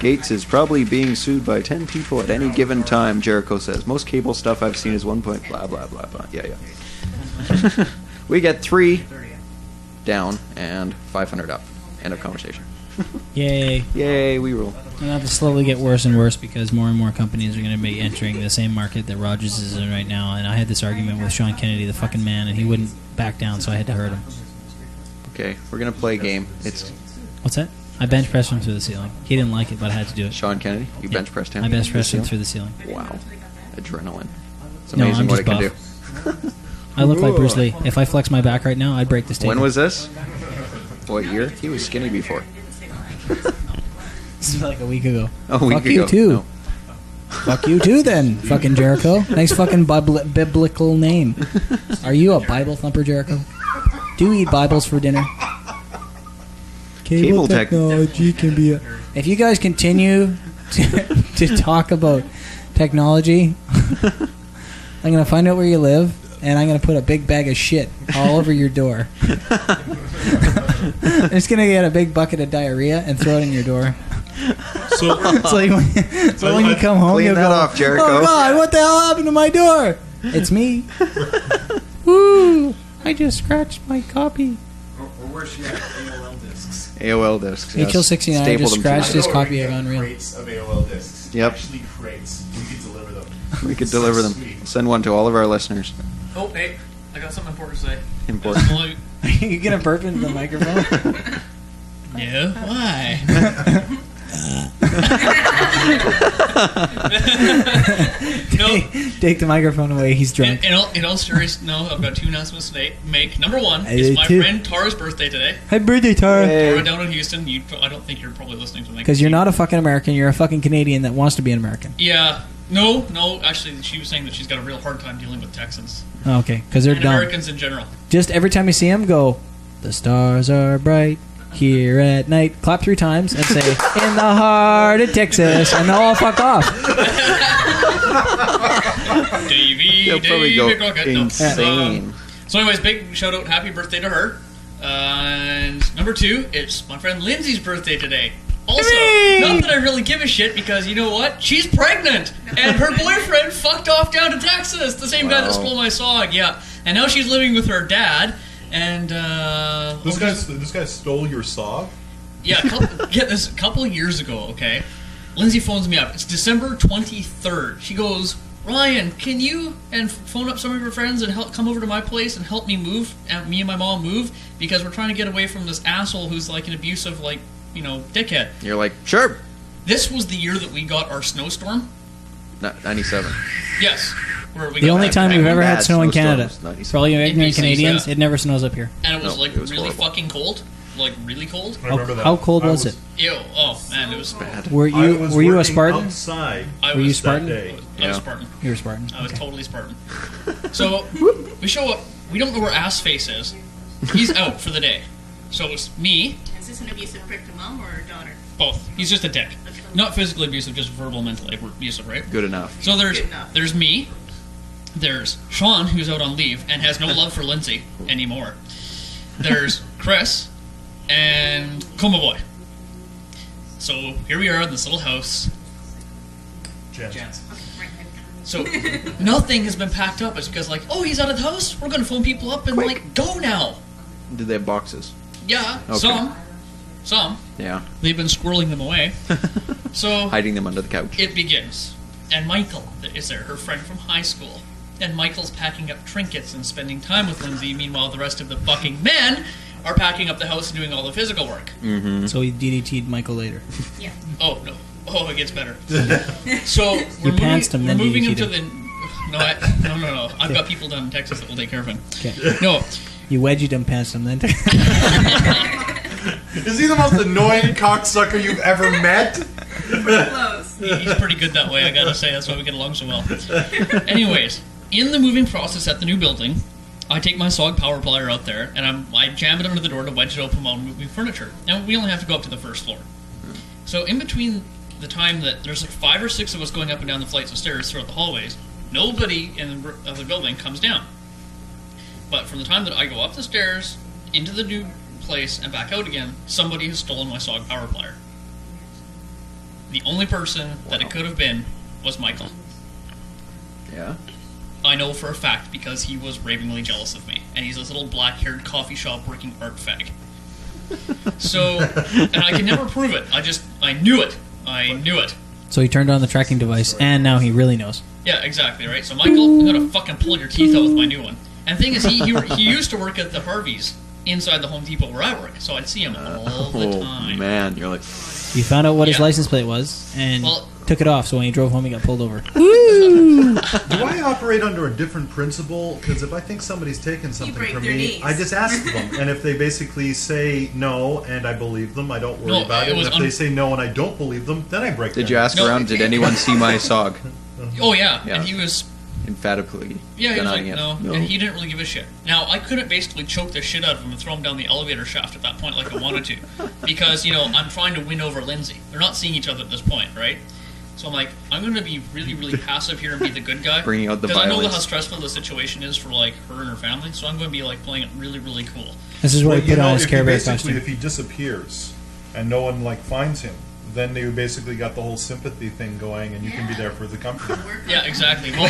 Gates is probably being sued by 10 people at any given time, Jericho says. Most cable stuff I've seen is one point blah blah blah blah. Yeah, yeah. *laughs* we get three down and 500 up. End of conversation. *laughs* Yay. Yay, we rule. And that'll slowly get worse and worse because more and more companies are going to be entering the same market that Rogers is in right now. And I had this argument with Sean Kennedy, the fucking man, and he wouldn't back down, so I had to hurt him. Okay, we're gonna play a game. It's What's that? I bench pressed him through the ceiling. He didn't like it, but I had to do it. Sean Kennedy. You Yeah. bench pressed him. I bench pressed him through the ceiling. Wow, adrenaline. It's No, amazing I'm what it just can do. *laughs* I look like Bruce Lee. If I flex my back right now, I'd break this table. When was this? What year? He was skinny before. *laughs* This is like a week ago. A week Fuck you too. No. Fuck you too, then, *laughs* fucking Jericho. Nice fucking bibli- biblical name. *laughs* Are you a Bible thumper, Jericho? Do you eat Bibles for dinner? Cable, Cable tech- technology can be a. If you guys continue to, to talk about technology I'm gonna find out where you live, and I'm gonna put a big bag of shit all over your door. *laughs* I'm just gonna get a big bucket of diarrhea and throw it in your door. So, *laughs* so, like when, so when you come home, Clean you'll that go, off, Jericho." Oh God, what the hell happened to my door? It's me. *laughs* Woo! I just scratched my copy. Or, or worse yet, AOL discs. AOL discs. yes. HL69 Staple just them scratched his copy of Unreal. Crates of AOL discs. Yep. Actually, crates. We could deliver them. We could So deliver them. sweet. Send one to all of our listeners. Oh, hey, I got something important to say. Important. Salute. *laughs* you gonna burp into the microphone? *laughs* Yeah, why? *laughs* no, Take the microphone away. He's drunk. in, in, all, in all serious, no, I've got two announcements today. Make number one I is did my too. friend Tara's birthday today. Happy birthday, Tara. Tara down in Houston. You, I don't think you're probably listening to me Because you're not a fucking American. You're a fucking Canadian that wants to be an American. Yeah, no, no. Actually, she was saying that she's got a real hard time dealing with Texans Oh, okay, because they're and dumb. Americans in general. Just every time you see them, go. The stars are bright here at night. Clap three times and say, "In the heart of Texas," and they'll all fuck off. *laughs* Davey, They'll probably Davey go Crockett. No. insane. Um, so, anyways, big shout out, happy birthday to her. Uh, and number two, it's my friend Lindsay's birthday today. Also, not that I really give a shit because you know what? She's pregnant, and her boyfriend fucked off down to Texas. The same guy that Wow. stole my song, yeah. And now she's living with her dad. And uh, This guy, this guy stole your saw. yeah, a couple, *laughs* get this. A couple of years ago, okay, Lindsay phones me up. It's December twenty third. She goes, Ryan, can you and phone up some of your friends and help come over to my place and help me move? Uh, me and my mom move because we're trying to get away from this asshole who's like an abusive, like you know, dickhead. You're like, sure. This was the year that we got our snowstorm. No, 97. Yes, where we The got only that time we've ever had snow in Canada. For all you ignorant BC, Canadians, yeah. it never snows up here. and it was No, like it was really horrible. fucking cold, like really cold. I remember that. How cold I was it? Ew! Oh man, it was Bad. Were I you was were you a working Spartan? Outside. I Were you was Spartan? that day. I was Yeah. Spartan. You were Spartan. I was Okay. totally Spartan. *laughs* So we show up. We don't know where ass face is. He's out for the day. So it's me, Is this an abusive prick to mom or daughter? both. He's just a dick. Not physically abusive, just verbal, mental abusive, right? Good enough. So there's Good enough. there's me. There's Sean, who's out on leave and has no *laughs* love for Lindsay anymore. There's Chris and Coma Boy. So here we are in this little house. Chance. So *laughs* nothing has been packed up. It's because like, oh, he's out of the house. We're gonna phone people up and like go now. Did they have boxes? Yeah, Okay. some, some. Yeah. They've been squirreling them away. *laughs* so Hiding them under the couch. it begins, and Michael is there, her friend from high school. And Michael's packing up trinkets and spending time with Lindsay. Meanwhile, the rest of the fucking men are packing up the house and doing all the physical work. Mm-hmm. So he DDT'd Michael later. Yeah. *laughs* Oh no! Oh, it gets better. *laughs* so we're moving, pantsed him, we're then moving him to the. No, I, no, no, no! I've got people down in Texas that will take care of him. Okay. No, You wedged him past him then. *laughs* Is he the most annoying cocksucker you've ever met? Close. He- He's pretty good that way, I gotta say. That's why we get along so well. Anyways, in the moving process at the new building, I take my SOG power plier out there and I'm, I jam it under the door to wedge it open while moving furniture. And we only have to go up to the first floor. So in between the time that there's like five or six of us going up and down the flights of stairs throughout the hallways, nobody in the, of the building comes down. But from the time that I go up the stairs into the new place and back out again, somebody has stolen my SOG power plier. The only person that it could have been was Michael. Yeah. I know for a fact because he was ravingly jealous of me, and he's this little black-haired coffee shop working art fag. *laughs* So, and I can never prove it. I just, I knew it. I knew it. so he turned on the tracking device, and now he really knows. Yeah, exactly, right? So, Michael, I'm gonna fucking pull your teeth out with my new one. And the thing is, he, he, he used to work at the Harveys inside the Home Depot where I work, so I'd see him all the time. *laughs* Oh time. man, you're like, You found out what his Yeah. license plate was, and Well- took it off. So when he drove home, he got pulled over. *laughs* Do I operate under a different principle? Because if I think somebody's taken something break from their me, knees. I just ask them, *laughs* and if they basically say no and I believe them, I don't worry No, about it it. was And if un- they say no and I don't believe them, then I break. did their you ask No. around? Did anyone see my SOG? Oh, yeah, Yeah. and he was Emphatically. Yeah, he was like, it. no, and he didn't really give a shit. Now, I couldn't basically choke the shit out of him and throw him down the elevator shaft at that point like I wanted to. *laughs* Because, you know, I'm trying to win over Lindsay. They're not seeing each other at this point, right? So I'm like, I'm gonna be really, really *laughs* passive here and be the good guy. Bringing out the Because I know how stressful the situation is for like her and her family. So I'm going to be like playing it really, really cool. This is where Well, he you put know, on his if Care he Bear basically, costume. if he disappears and no one like finds him, then they basically got the whole sympathy thing going, and you can be there for the company. Yeah, *laughs* exactly. Well,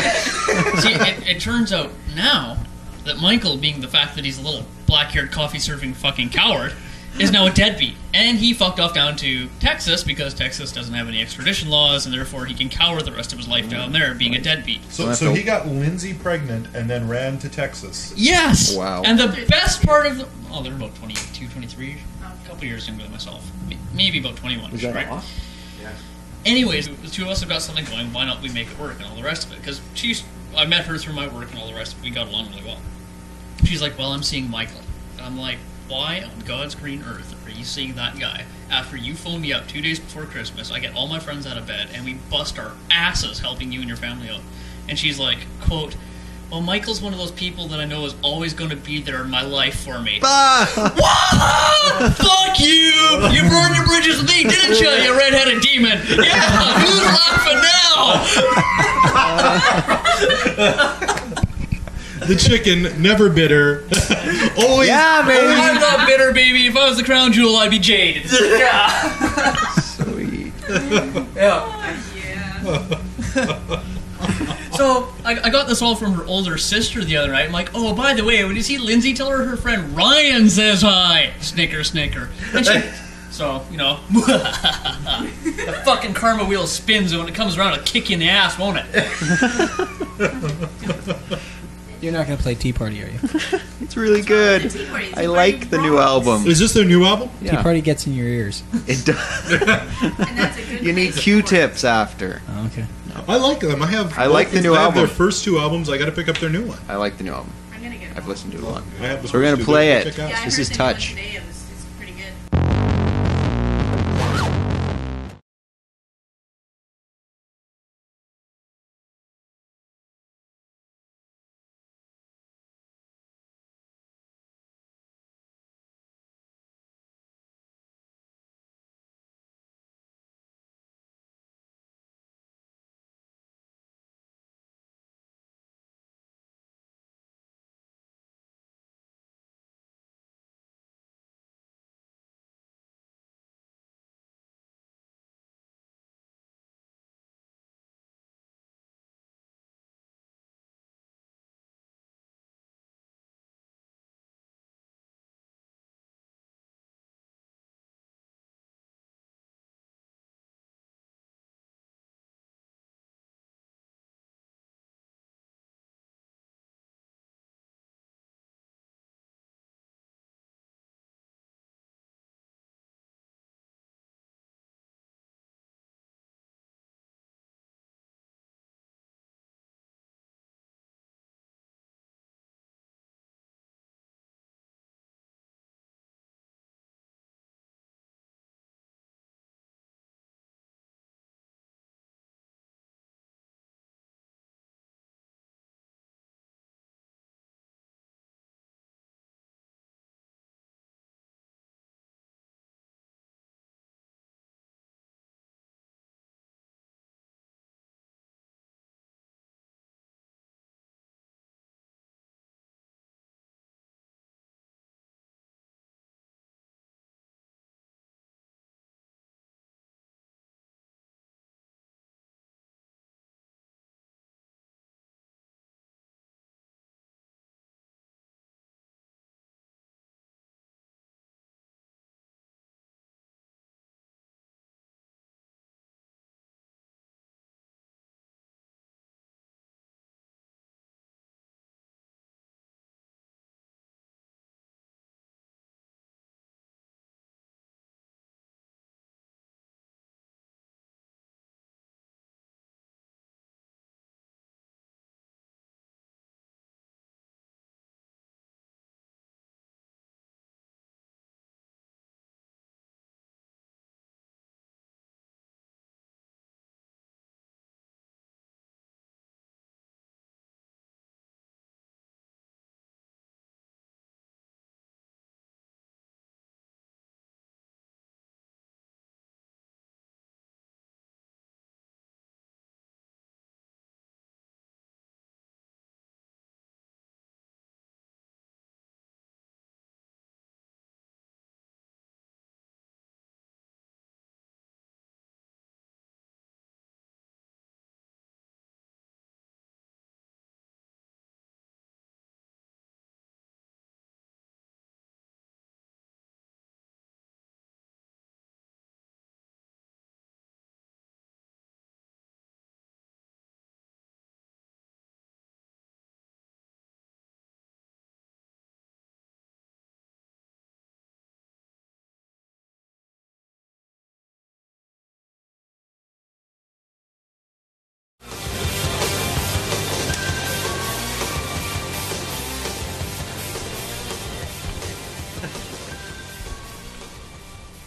see, it, it turns out now that Michael, being the fact that he's a little black-haired coffee-serving fucking coward, is now a deadbeat, and he fucked off down to Texas because Texas doesn't have any extradition laws, and therefore he can cower the rest of his life down there, being a deadbeat. So, so he got Lindsay pregnant and then ran to Texas. Yes. Wow. And the best part of the oh, they're about 22, 23, a couple years younger than myself, maybe about 21. Is that right? off? Anyways, the two of us have got something going. Why not we make it work and all the rest of it? Because she's, I met her through my work and all the rest of it. We got along really well. She's like, well, I'm seeing Michael. And I'm like, why on God's green earth are you seeing that guy? After you phone me up two days before Christmas, I get all my friends out of bed and we bust our asses helping you and your family out. And she's like, quote, well, Michael's one of those people that I know is always going to be there in my life for me. Whoa! *laughs* Fuck you! You burned your bridges with me, didn't you, you redheaded demon? Yeah, who's laughing now? *laughs* The chicken, never bitter. *laughs* always, Yeah, baby. I'm not bitter, baby. If I was the crown jewel, I'd be jaded. Yeah. Sweet. yeah. Oh, Yeah. So I, I got this all from her older sister the other night. I'm like, oh, by the way, when you see Lindsay, tell her her friend Ryan says hi. Snicker, snicker. And she, *laughs* so you know, *laughs* the fucking karma wheel spins, and when it comes around, it'll kick you in the ass, won't it? *laughs* You're not going to play Tea Party, are you? It's really good. I like the new album. Is this their new album? Tea Yeah. Party gets in your ears. It does. you need Q-tips after. Oh, okay. I like them. I have. I like the new I have album. Their first two albums. I got to pick up their new one. I like the new album. I'm gonna get. I've listened to it a lot. I have So we're gonna play it. check out. This is Touch. Today it was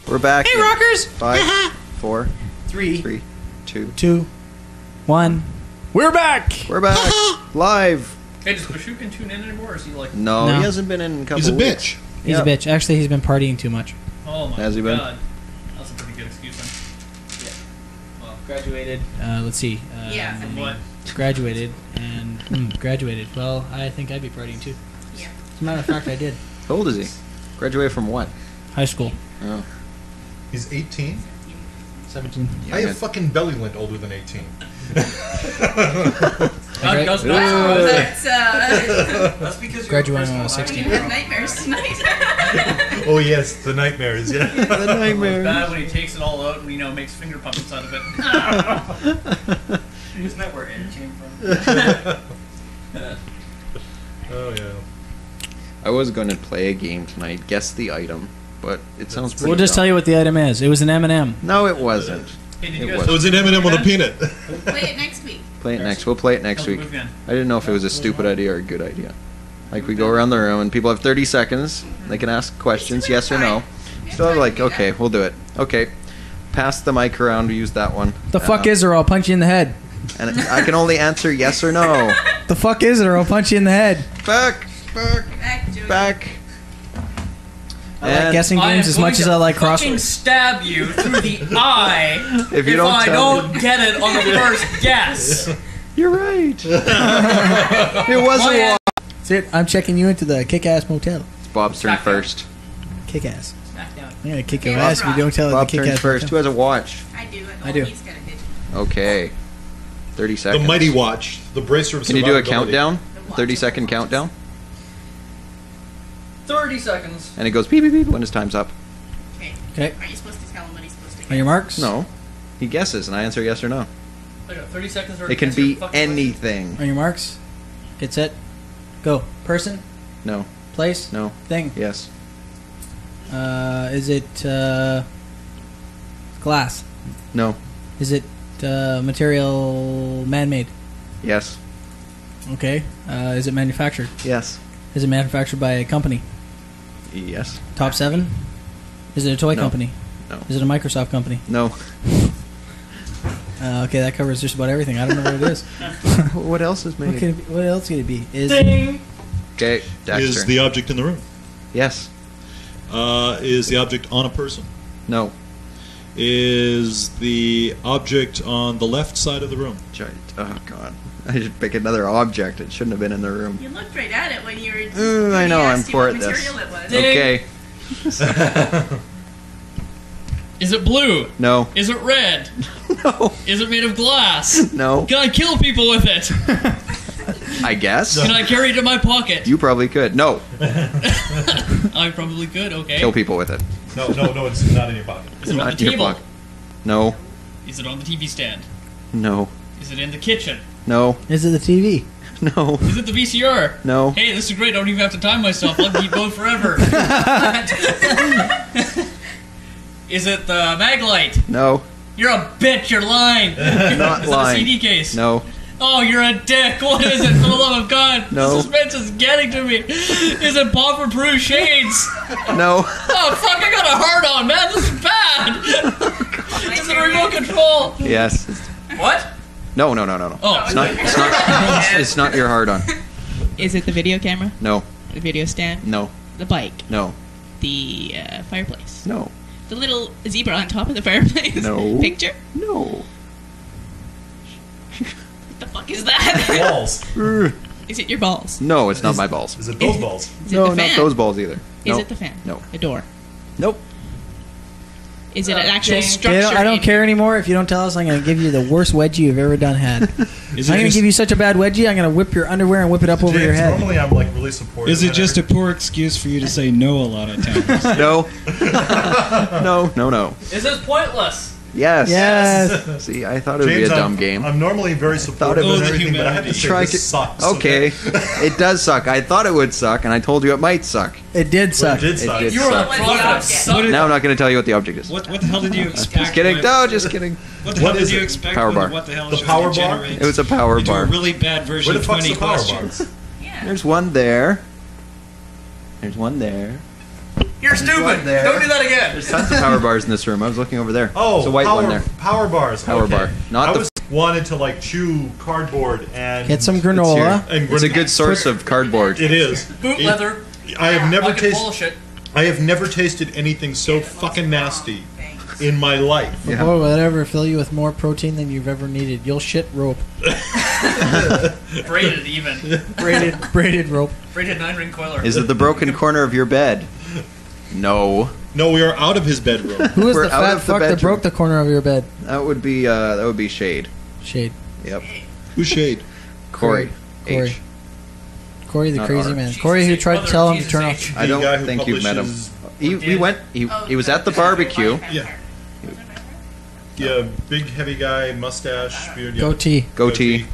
We're back. Hey, rockers! Five, four, Three. three, two. Two, one. We're back. We're back *laughs* live. Hey, does Bashukin tune in anymore? Or is he like? No, No. he hasn't been in a couple. He's a weeks. bitch. He's Yeah. a bitch. Actually, he's been partying too much. Oh my Has he been? god. That's a pretty good excuse then. Well, graduated. Uh, let's see. Uh, Yeah. From what? Graduated and hmm, graduated. Well, I think I'd be partying too. Yeah. As a matter of fact, I did. How old is he? Graduated from what? High school. Oh, He's 18. 17. I have fucking belly lint older than 18. God, Gus, Ooh. That's, uh, *laughs* That's because you're Graduated a when I was you 16. have nightmares tonight. *laughs* oh yes, the nightmares. Yeah. *laughs* the It's nightmare. bad when he takes it all out and you know makes finger puppets out of it. Isn't that where Ed came from? oh yeah. I was going to play a game tonight. Guess the item, but it sounds pretty. We'll just dumb. tell you what the item is. It was an M&M. No, it wasn't. Hey, did It guys was. It was an M&M with a peanut. Play it next week. Play it next. We'll play it next week. I didn't know if it was a stupid idea or a good idea. Like we go around the room and people have 30 seconds. They can ask questions, yes or no. So I'm like, okay, we'll do it. Okay, pass the mic around. Use that one. The fuck Uh, is it or I'll punch you in the head. And I can only answer yes or no. *laughs* The fuck is it or I'll punch you in the head. Back, back, Back, Joey. back. I like And guessing I am games as going much as I like fucking crosswords. stab you through the *laughs* eye If you don't I tell don't me. get it on the *laughs* first guess. You're right. *laughs* it was My a oh, ass- walk. That's it. I'm checking you into the kick-ass motel. It's Bob's turn first. Kick-ass. Smackdown. I'm gonna kick your ass if you don't tell it Bob the turns kick-ass first. Who motel. has a watch? I do. I do. He's got a digital. Okay. 30 seconds. The mighty watch. The bracer of Can you do a survivability. countdown? 30 second countdown? 30 seconds. And it goes beep beep beep when his time's up. Okay. Okay. Are you supposed to tell him what he's supposed to get? On your marks? No. He guesses and I answer yes or no. I got 30 seconds. or It can answer be the fucking question. anything. On your marks. Get set. Go. Person. No. Place. No. Thing. Yes. Uh, is it uh, glass? No. Is it uh, material man-made? Yes. Okay. Uh, is it manufactured? Yes. Is it manufactured by a company? Yes. Top seven? Is it a toy No. company? No. Is it a Microsoft company? No. Uh, okay, that covers just about everything. I don't know what it is. *laughs* what else is What, made? could it be, what else could it be? Is Ding! Okay. Dax Is the object in the room? Yes. Uh, is the object on a person? No. Is the object on the left side of the room? Giant. Oh god. *laughs* I should pick another object. It shouldn't have been in the room. You looked right at it when you were. Ooh, I know. he I'm asked you poor what at this. it was. Okay. *laughs* Is it blue? No. Is it red? *laughs* No. Is it made of glass? No. Can I kill people with it? I guess. Can I carry it in my pocket? You probably could. No. I probably could. Okay. Kill people with it. No, no, no. It's not in your pocket. Is it on Not the your table? pocket. No. Is it on the TV stand? No. Is it in the kitchen? No. is it the TV? *laughs* No. Is it the VCR? No. Hey, this is great. I don't even have to time myself. I'll keep going forever. *laughs* is it the mag light? No. You're a bitch. You're lying. *laughs* Not is lying. it the CD case? No. Oh, you're a dick. What is it? For the love of God. No. The suspense is getting to me. Is it Pomper Proof Shades? No. Oh, fuck. I got a hard on, man. This is bad. Oh, is it a remote control? Yes. What? No. No. No. No. No. Oh, It's not. It's not. *laughs* It's not your hard on. Is it the video camera? No. The video stand? No. The bike? No. The uh, fireplace? No. The little zebra on top of the fireplace? No. *laughs* Picture? No. What the fuck is that? *laughs* Balls. is it your balls? No. It's not my balls. Is it those balls? Is it No. the Not those balls either. Is No. it the fan? No. The door? Nope. Is it an actual ding. structure? I don't, I don't care anymore. If you don't tell us, I'm going to give you the worst wedgie you've ever done had. *laughs* Is I'm going to give you such a bad wedgie, I'm going to whip your underwear and whip it up over your head. normally I'm like really supportive. Is it and just a poor excuse for you to say no a lot of times? *laughs* *laughs* No. no. No. No. Is this pointless? Yes. Yes. *laughs* See, I thought it would James, be a dumb I'm, game. I'm normally very supportive it was and everything, but I have to say Try this to- sucks. Okay. *laughs* it does suck. I thought it would suck, and I told you it might suck. It did Well, suck. it did It suck. did You are the suck. What is the prophet of suck. Now I'm not going to tell you what the object is. what, what the hell did you *laughs* expect? Just kidding. No, just kidding. What the What hell is did you it? expect? Power when bar. the What the hell The show power bar? generates? It was a power into bar. a really bad version of 20 power questions. bars? There's one there. There's one there. You're stupid. there. Don't do that again. There's tons of power bars in this room. I was looking over there. Oh, There's a white power, one there. Power bars. Power okay. bar. Not I the- was wanted to like chew cardboard and Get some It's, here. granola. And It's a good source of cardboard. It is. Boot It- leather. I have never tasted. I have never tasted anything so fucking nasty in my life. Yeah. Boy, whatever fill you with more protein than you've ever needed. You'll shit rope. *laughs* Braided even. Braided, braided rope. Braided nine ring coiler. Is it the broken corner of your bed? No. No, we are out of his bedroom. *laughs* Who is We're the out fat of the fuck that bedroom. broke the corner of your bed? That would be uh, that would be Shade. Shade. Yep. Who's Shade? Corey. Corey. H. Corey the Not crazy R. man. Corey who tried to tell him to turn off. I The guy don't who think you've met him. publishes- He, he went. He, he was at the barbecue. Yeah. Yeah, big heavy guy, mustache, beard. Yeah. Goatee. Goatee.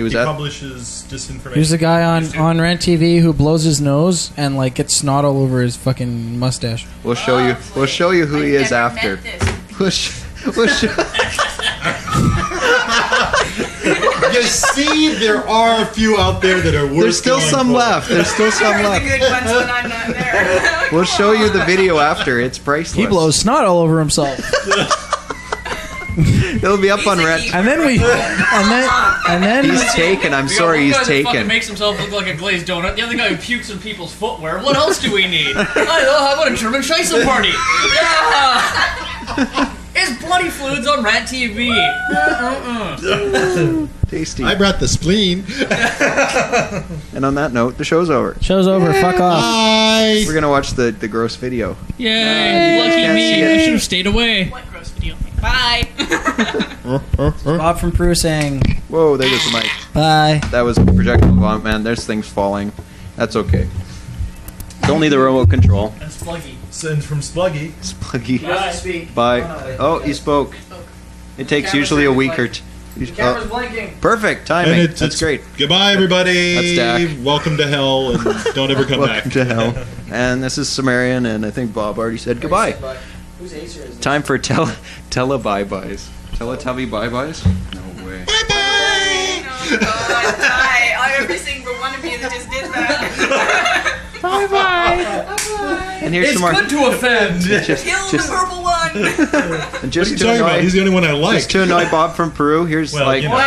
He was he at. publishes disinformation. Here's the guy on on Rant TV who blows his nose and like gets snot all over his fucking mustache. We'll show you. Oh, we'll show you who he is after. *laughs* We'll, sh- we'll show. *laughs* you see, there are a few out there that are worth. There's still going some for. left. There's still some left. good ones when I'm not there. *laughs* We'll show you the video after. It's priceless. He blows snot all over himself. *laughs* It'll be up on Rant. and then we and then and then He's taken. I'm sorry. He's guy that taken. makes himself look like a glazed donut. The other guy who pukes in people's footwear. What else do we need? I know. How about a German Scheisse party? Yeah. *laughs* It's bloody fluids on Rant TV. Uh-uh. *laughs* Tasty. I brought the spleen. And on that note, the show's over. show's over. Fuck off. Bye. We're gonna watch the, the gross video. Yay! Lucky me. I should have stayed away. What gross video? Bye. *laughs* Bob from Peru saying Whoa, there goes the mic. bye. That was a projectile vomit, man. There's things falling. That's okay. Don't need the remote control. That's pluggy. Send from Sluggy. It's pluggy. Bye. Bye. Oh, he spoke. It takes usually a week or two. Camera's Oh, blinking. perfect And timing. it's- That's it's- great. Goodbye, everybody. That's Dak. Welcome to hell, and don't ever come *laughs* Welcome back. to hell. *laughs* And this is Cimmerian, and I think Bob already said goodbye. Who's Acer is Time for tele tele bye byes. Teletubby bye byes? No way. Bye Oh, Hi, I every single one of you that just did that. *laughs* Bye bye. And here's It's some more. good to offend. Just, Kill just, the purple one. *laughs* and What are just you to talking about? annoy, He's the only one I like. just to annoy Bob from Peru. Here's Well, like you know.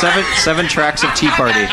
Seven seven tracks of Tea Party. *laughs*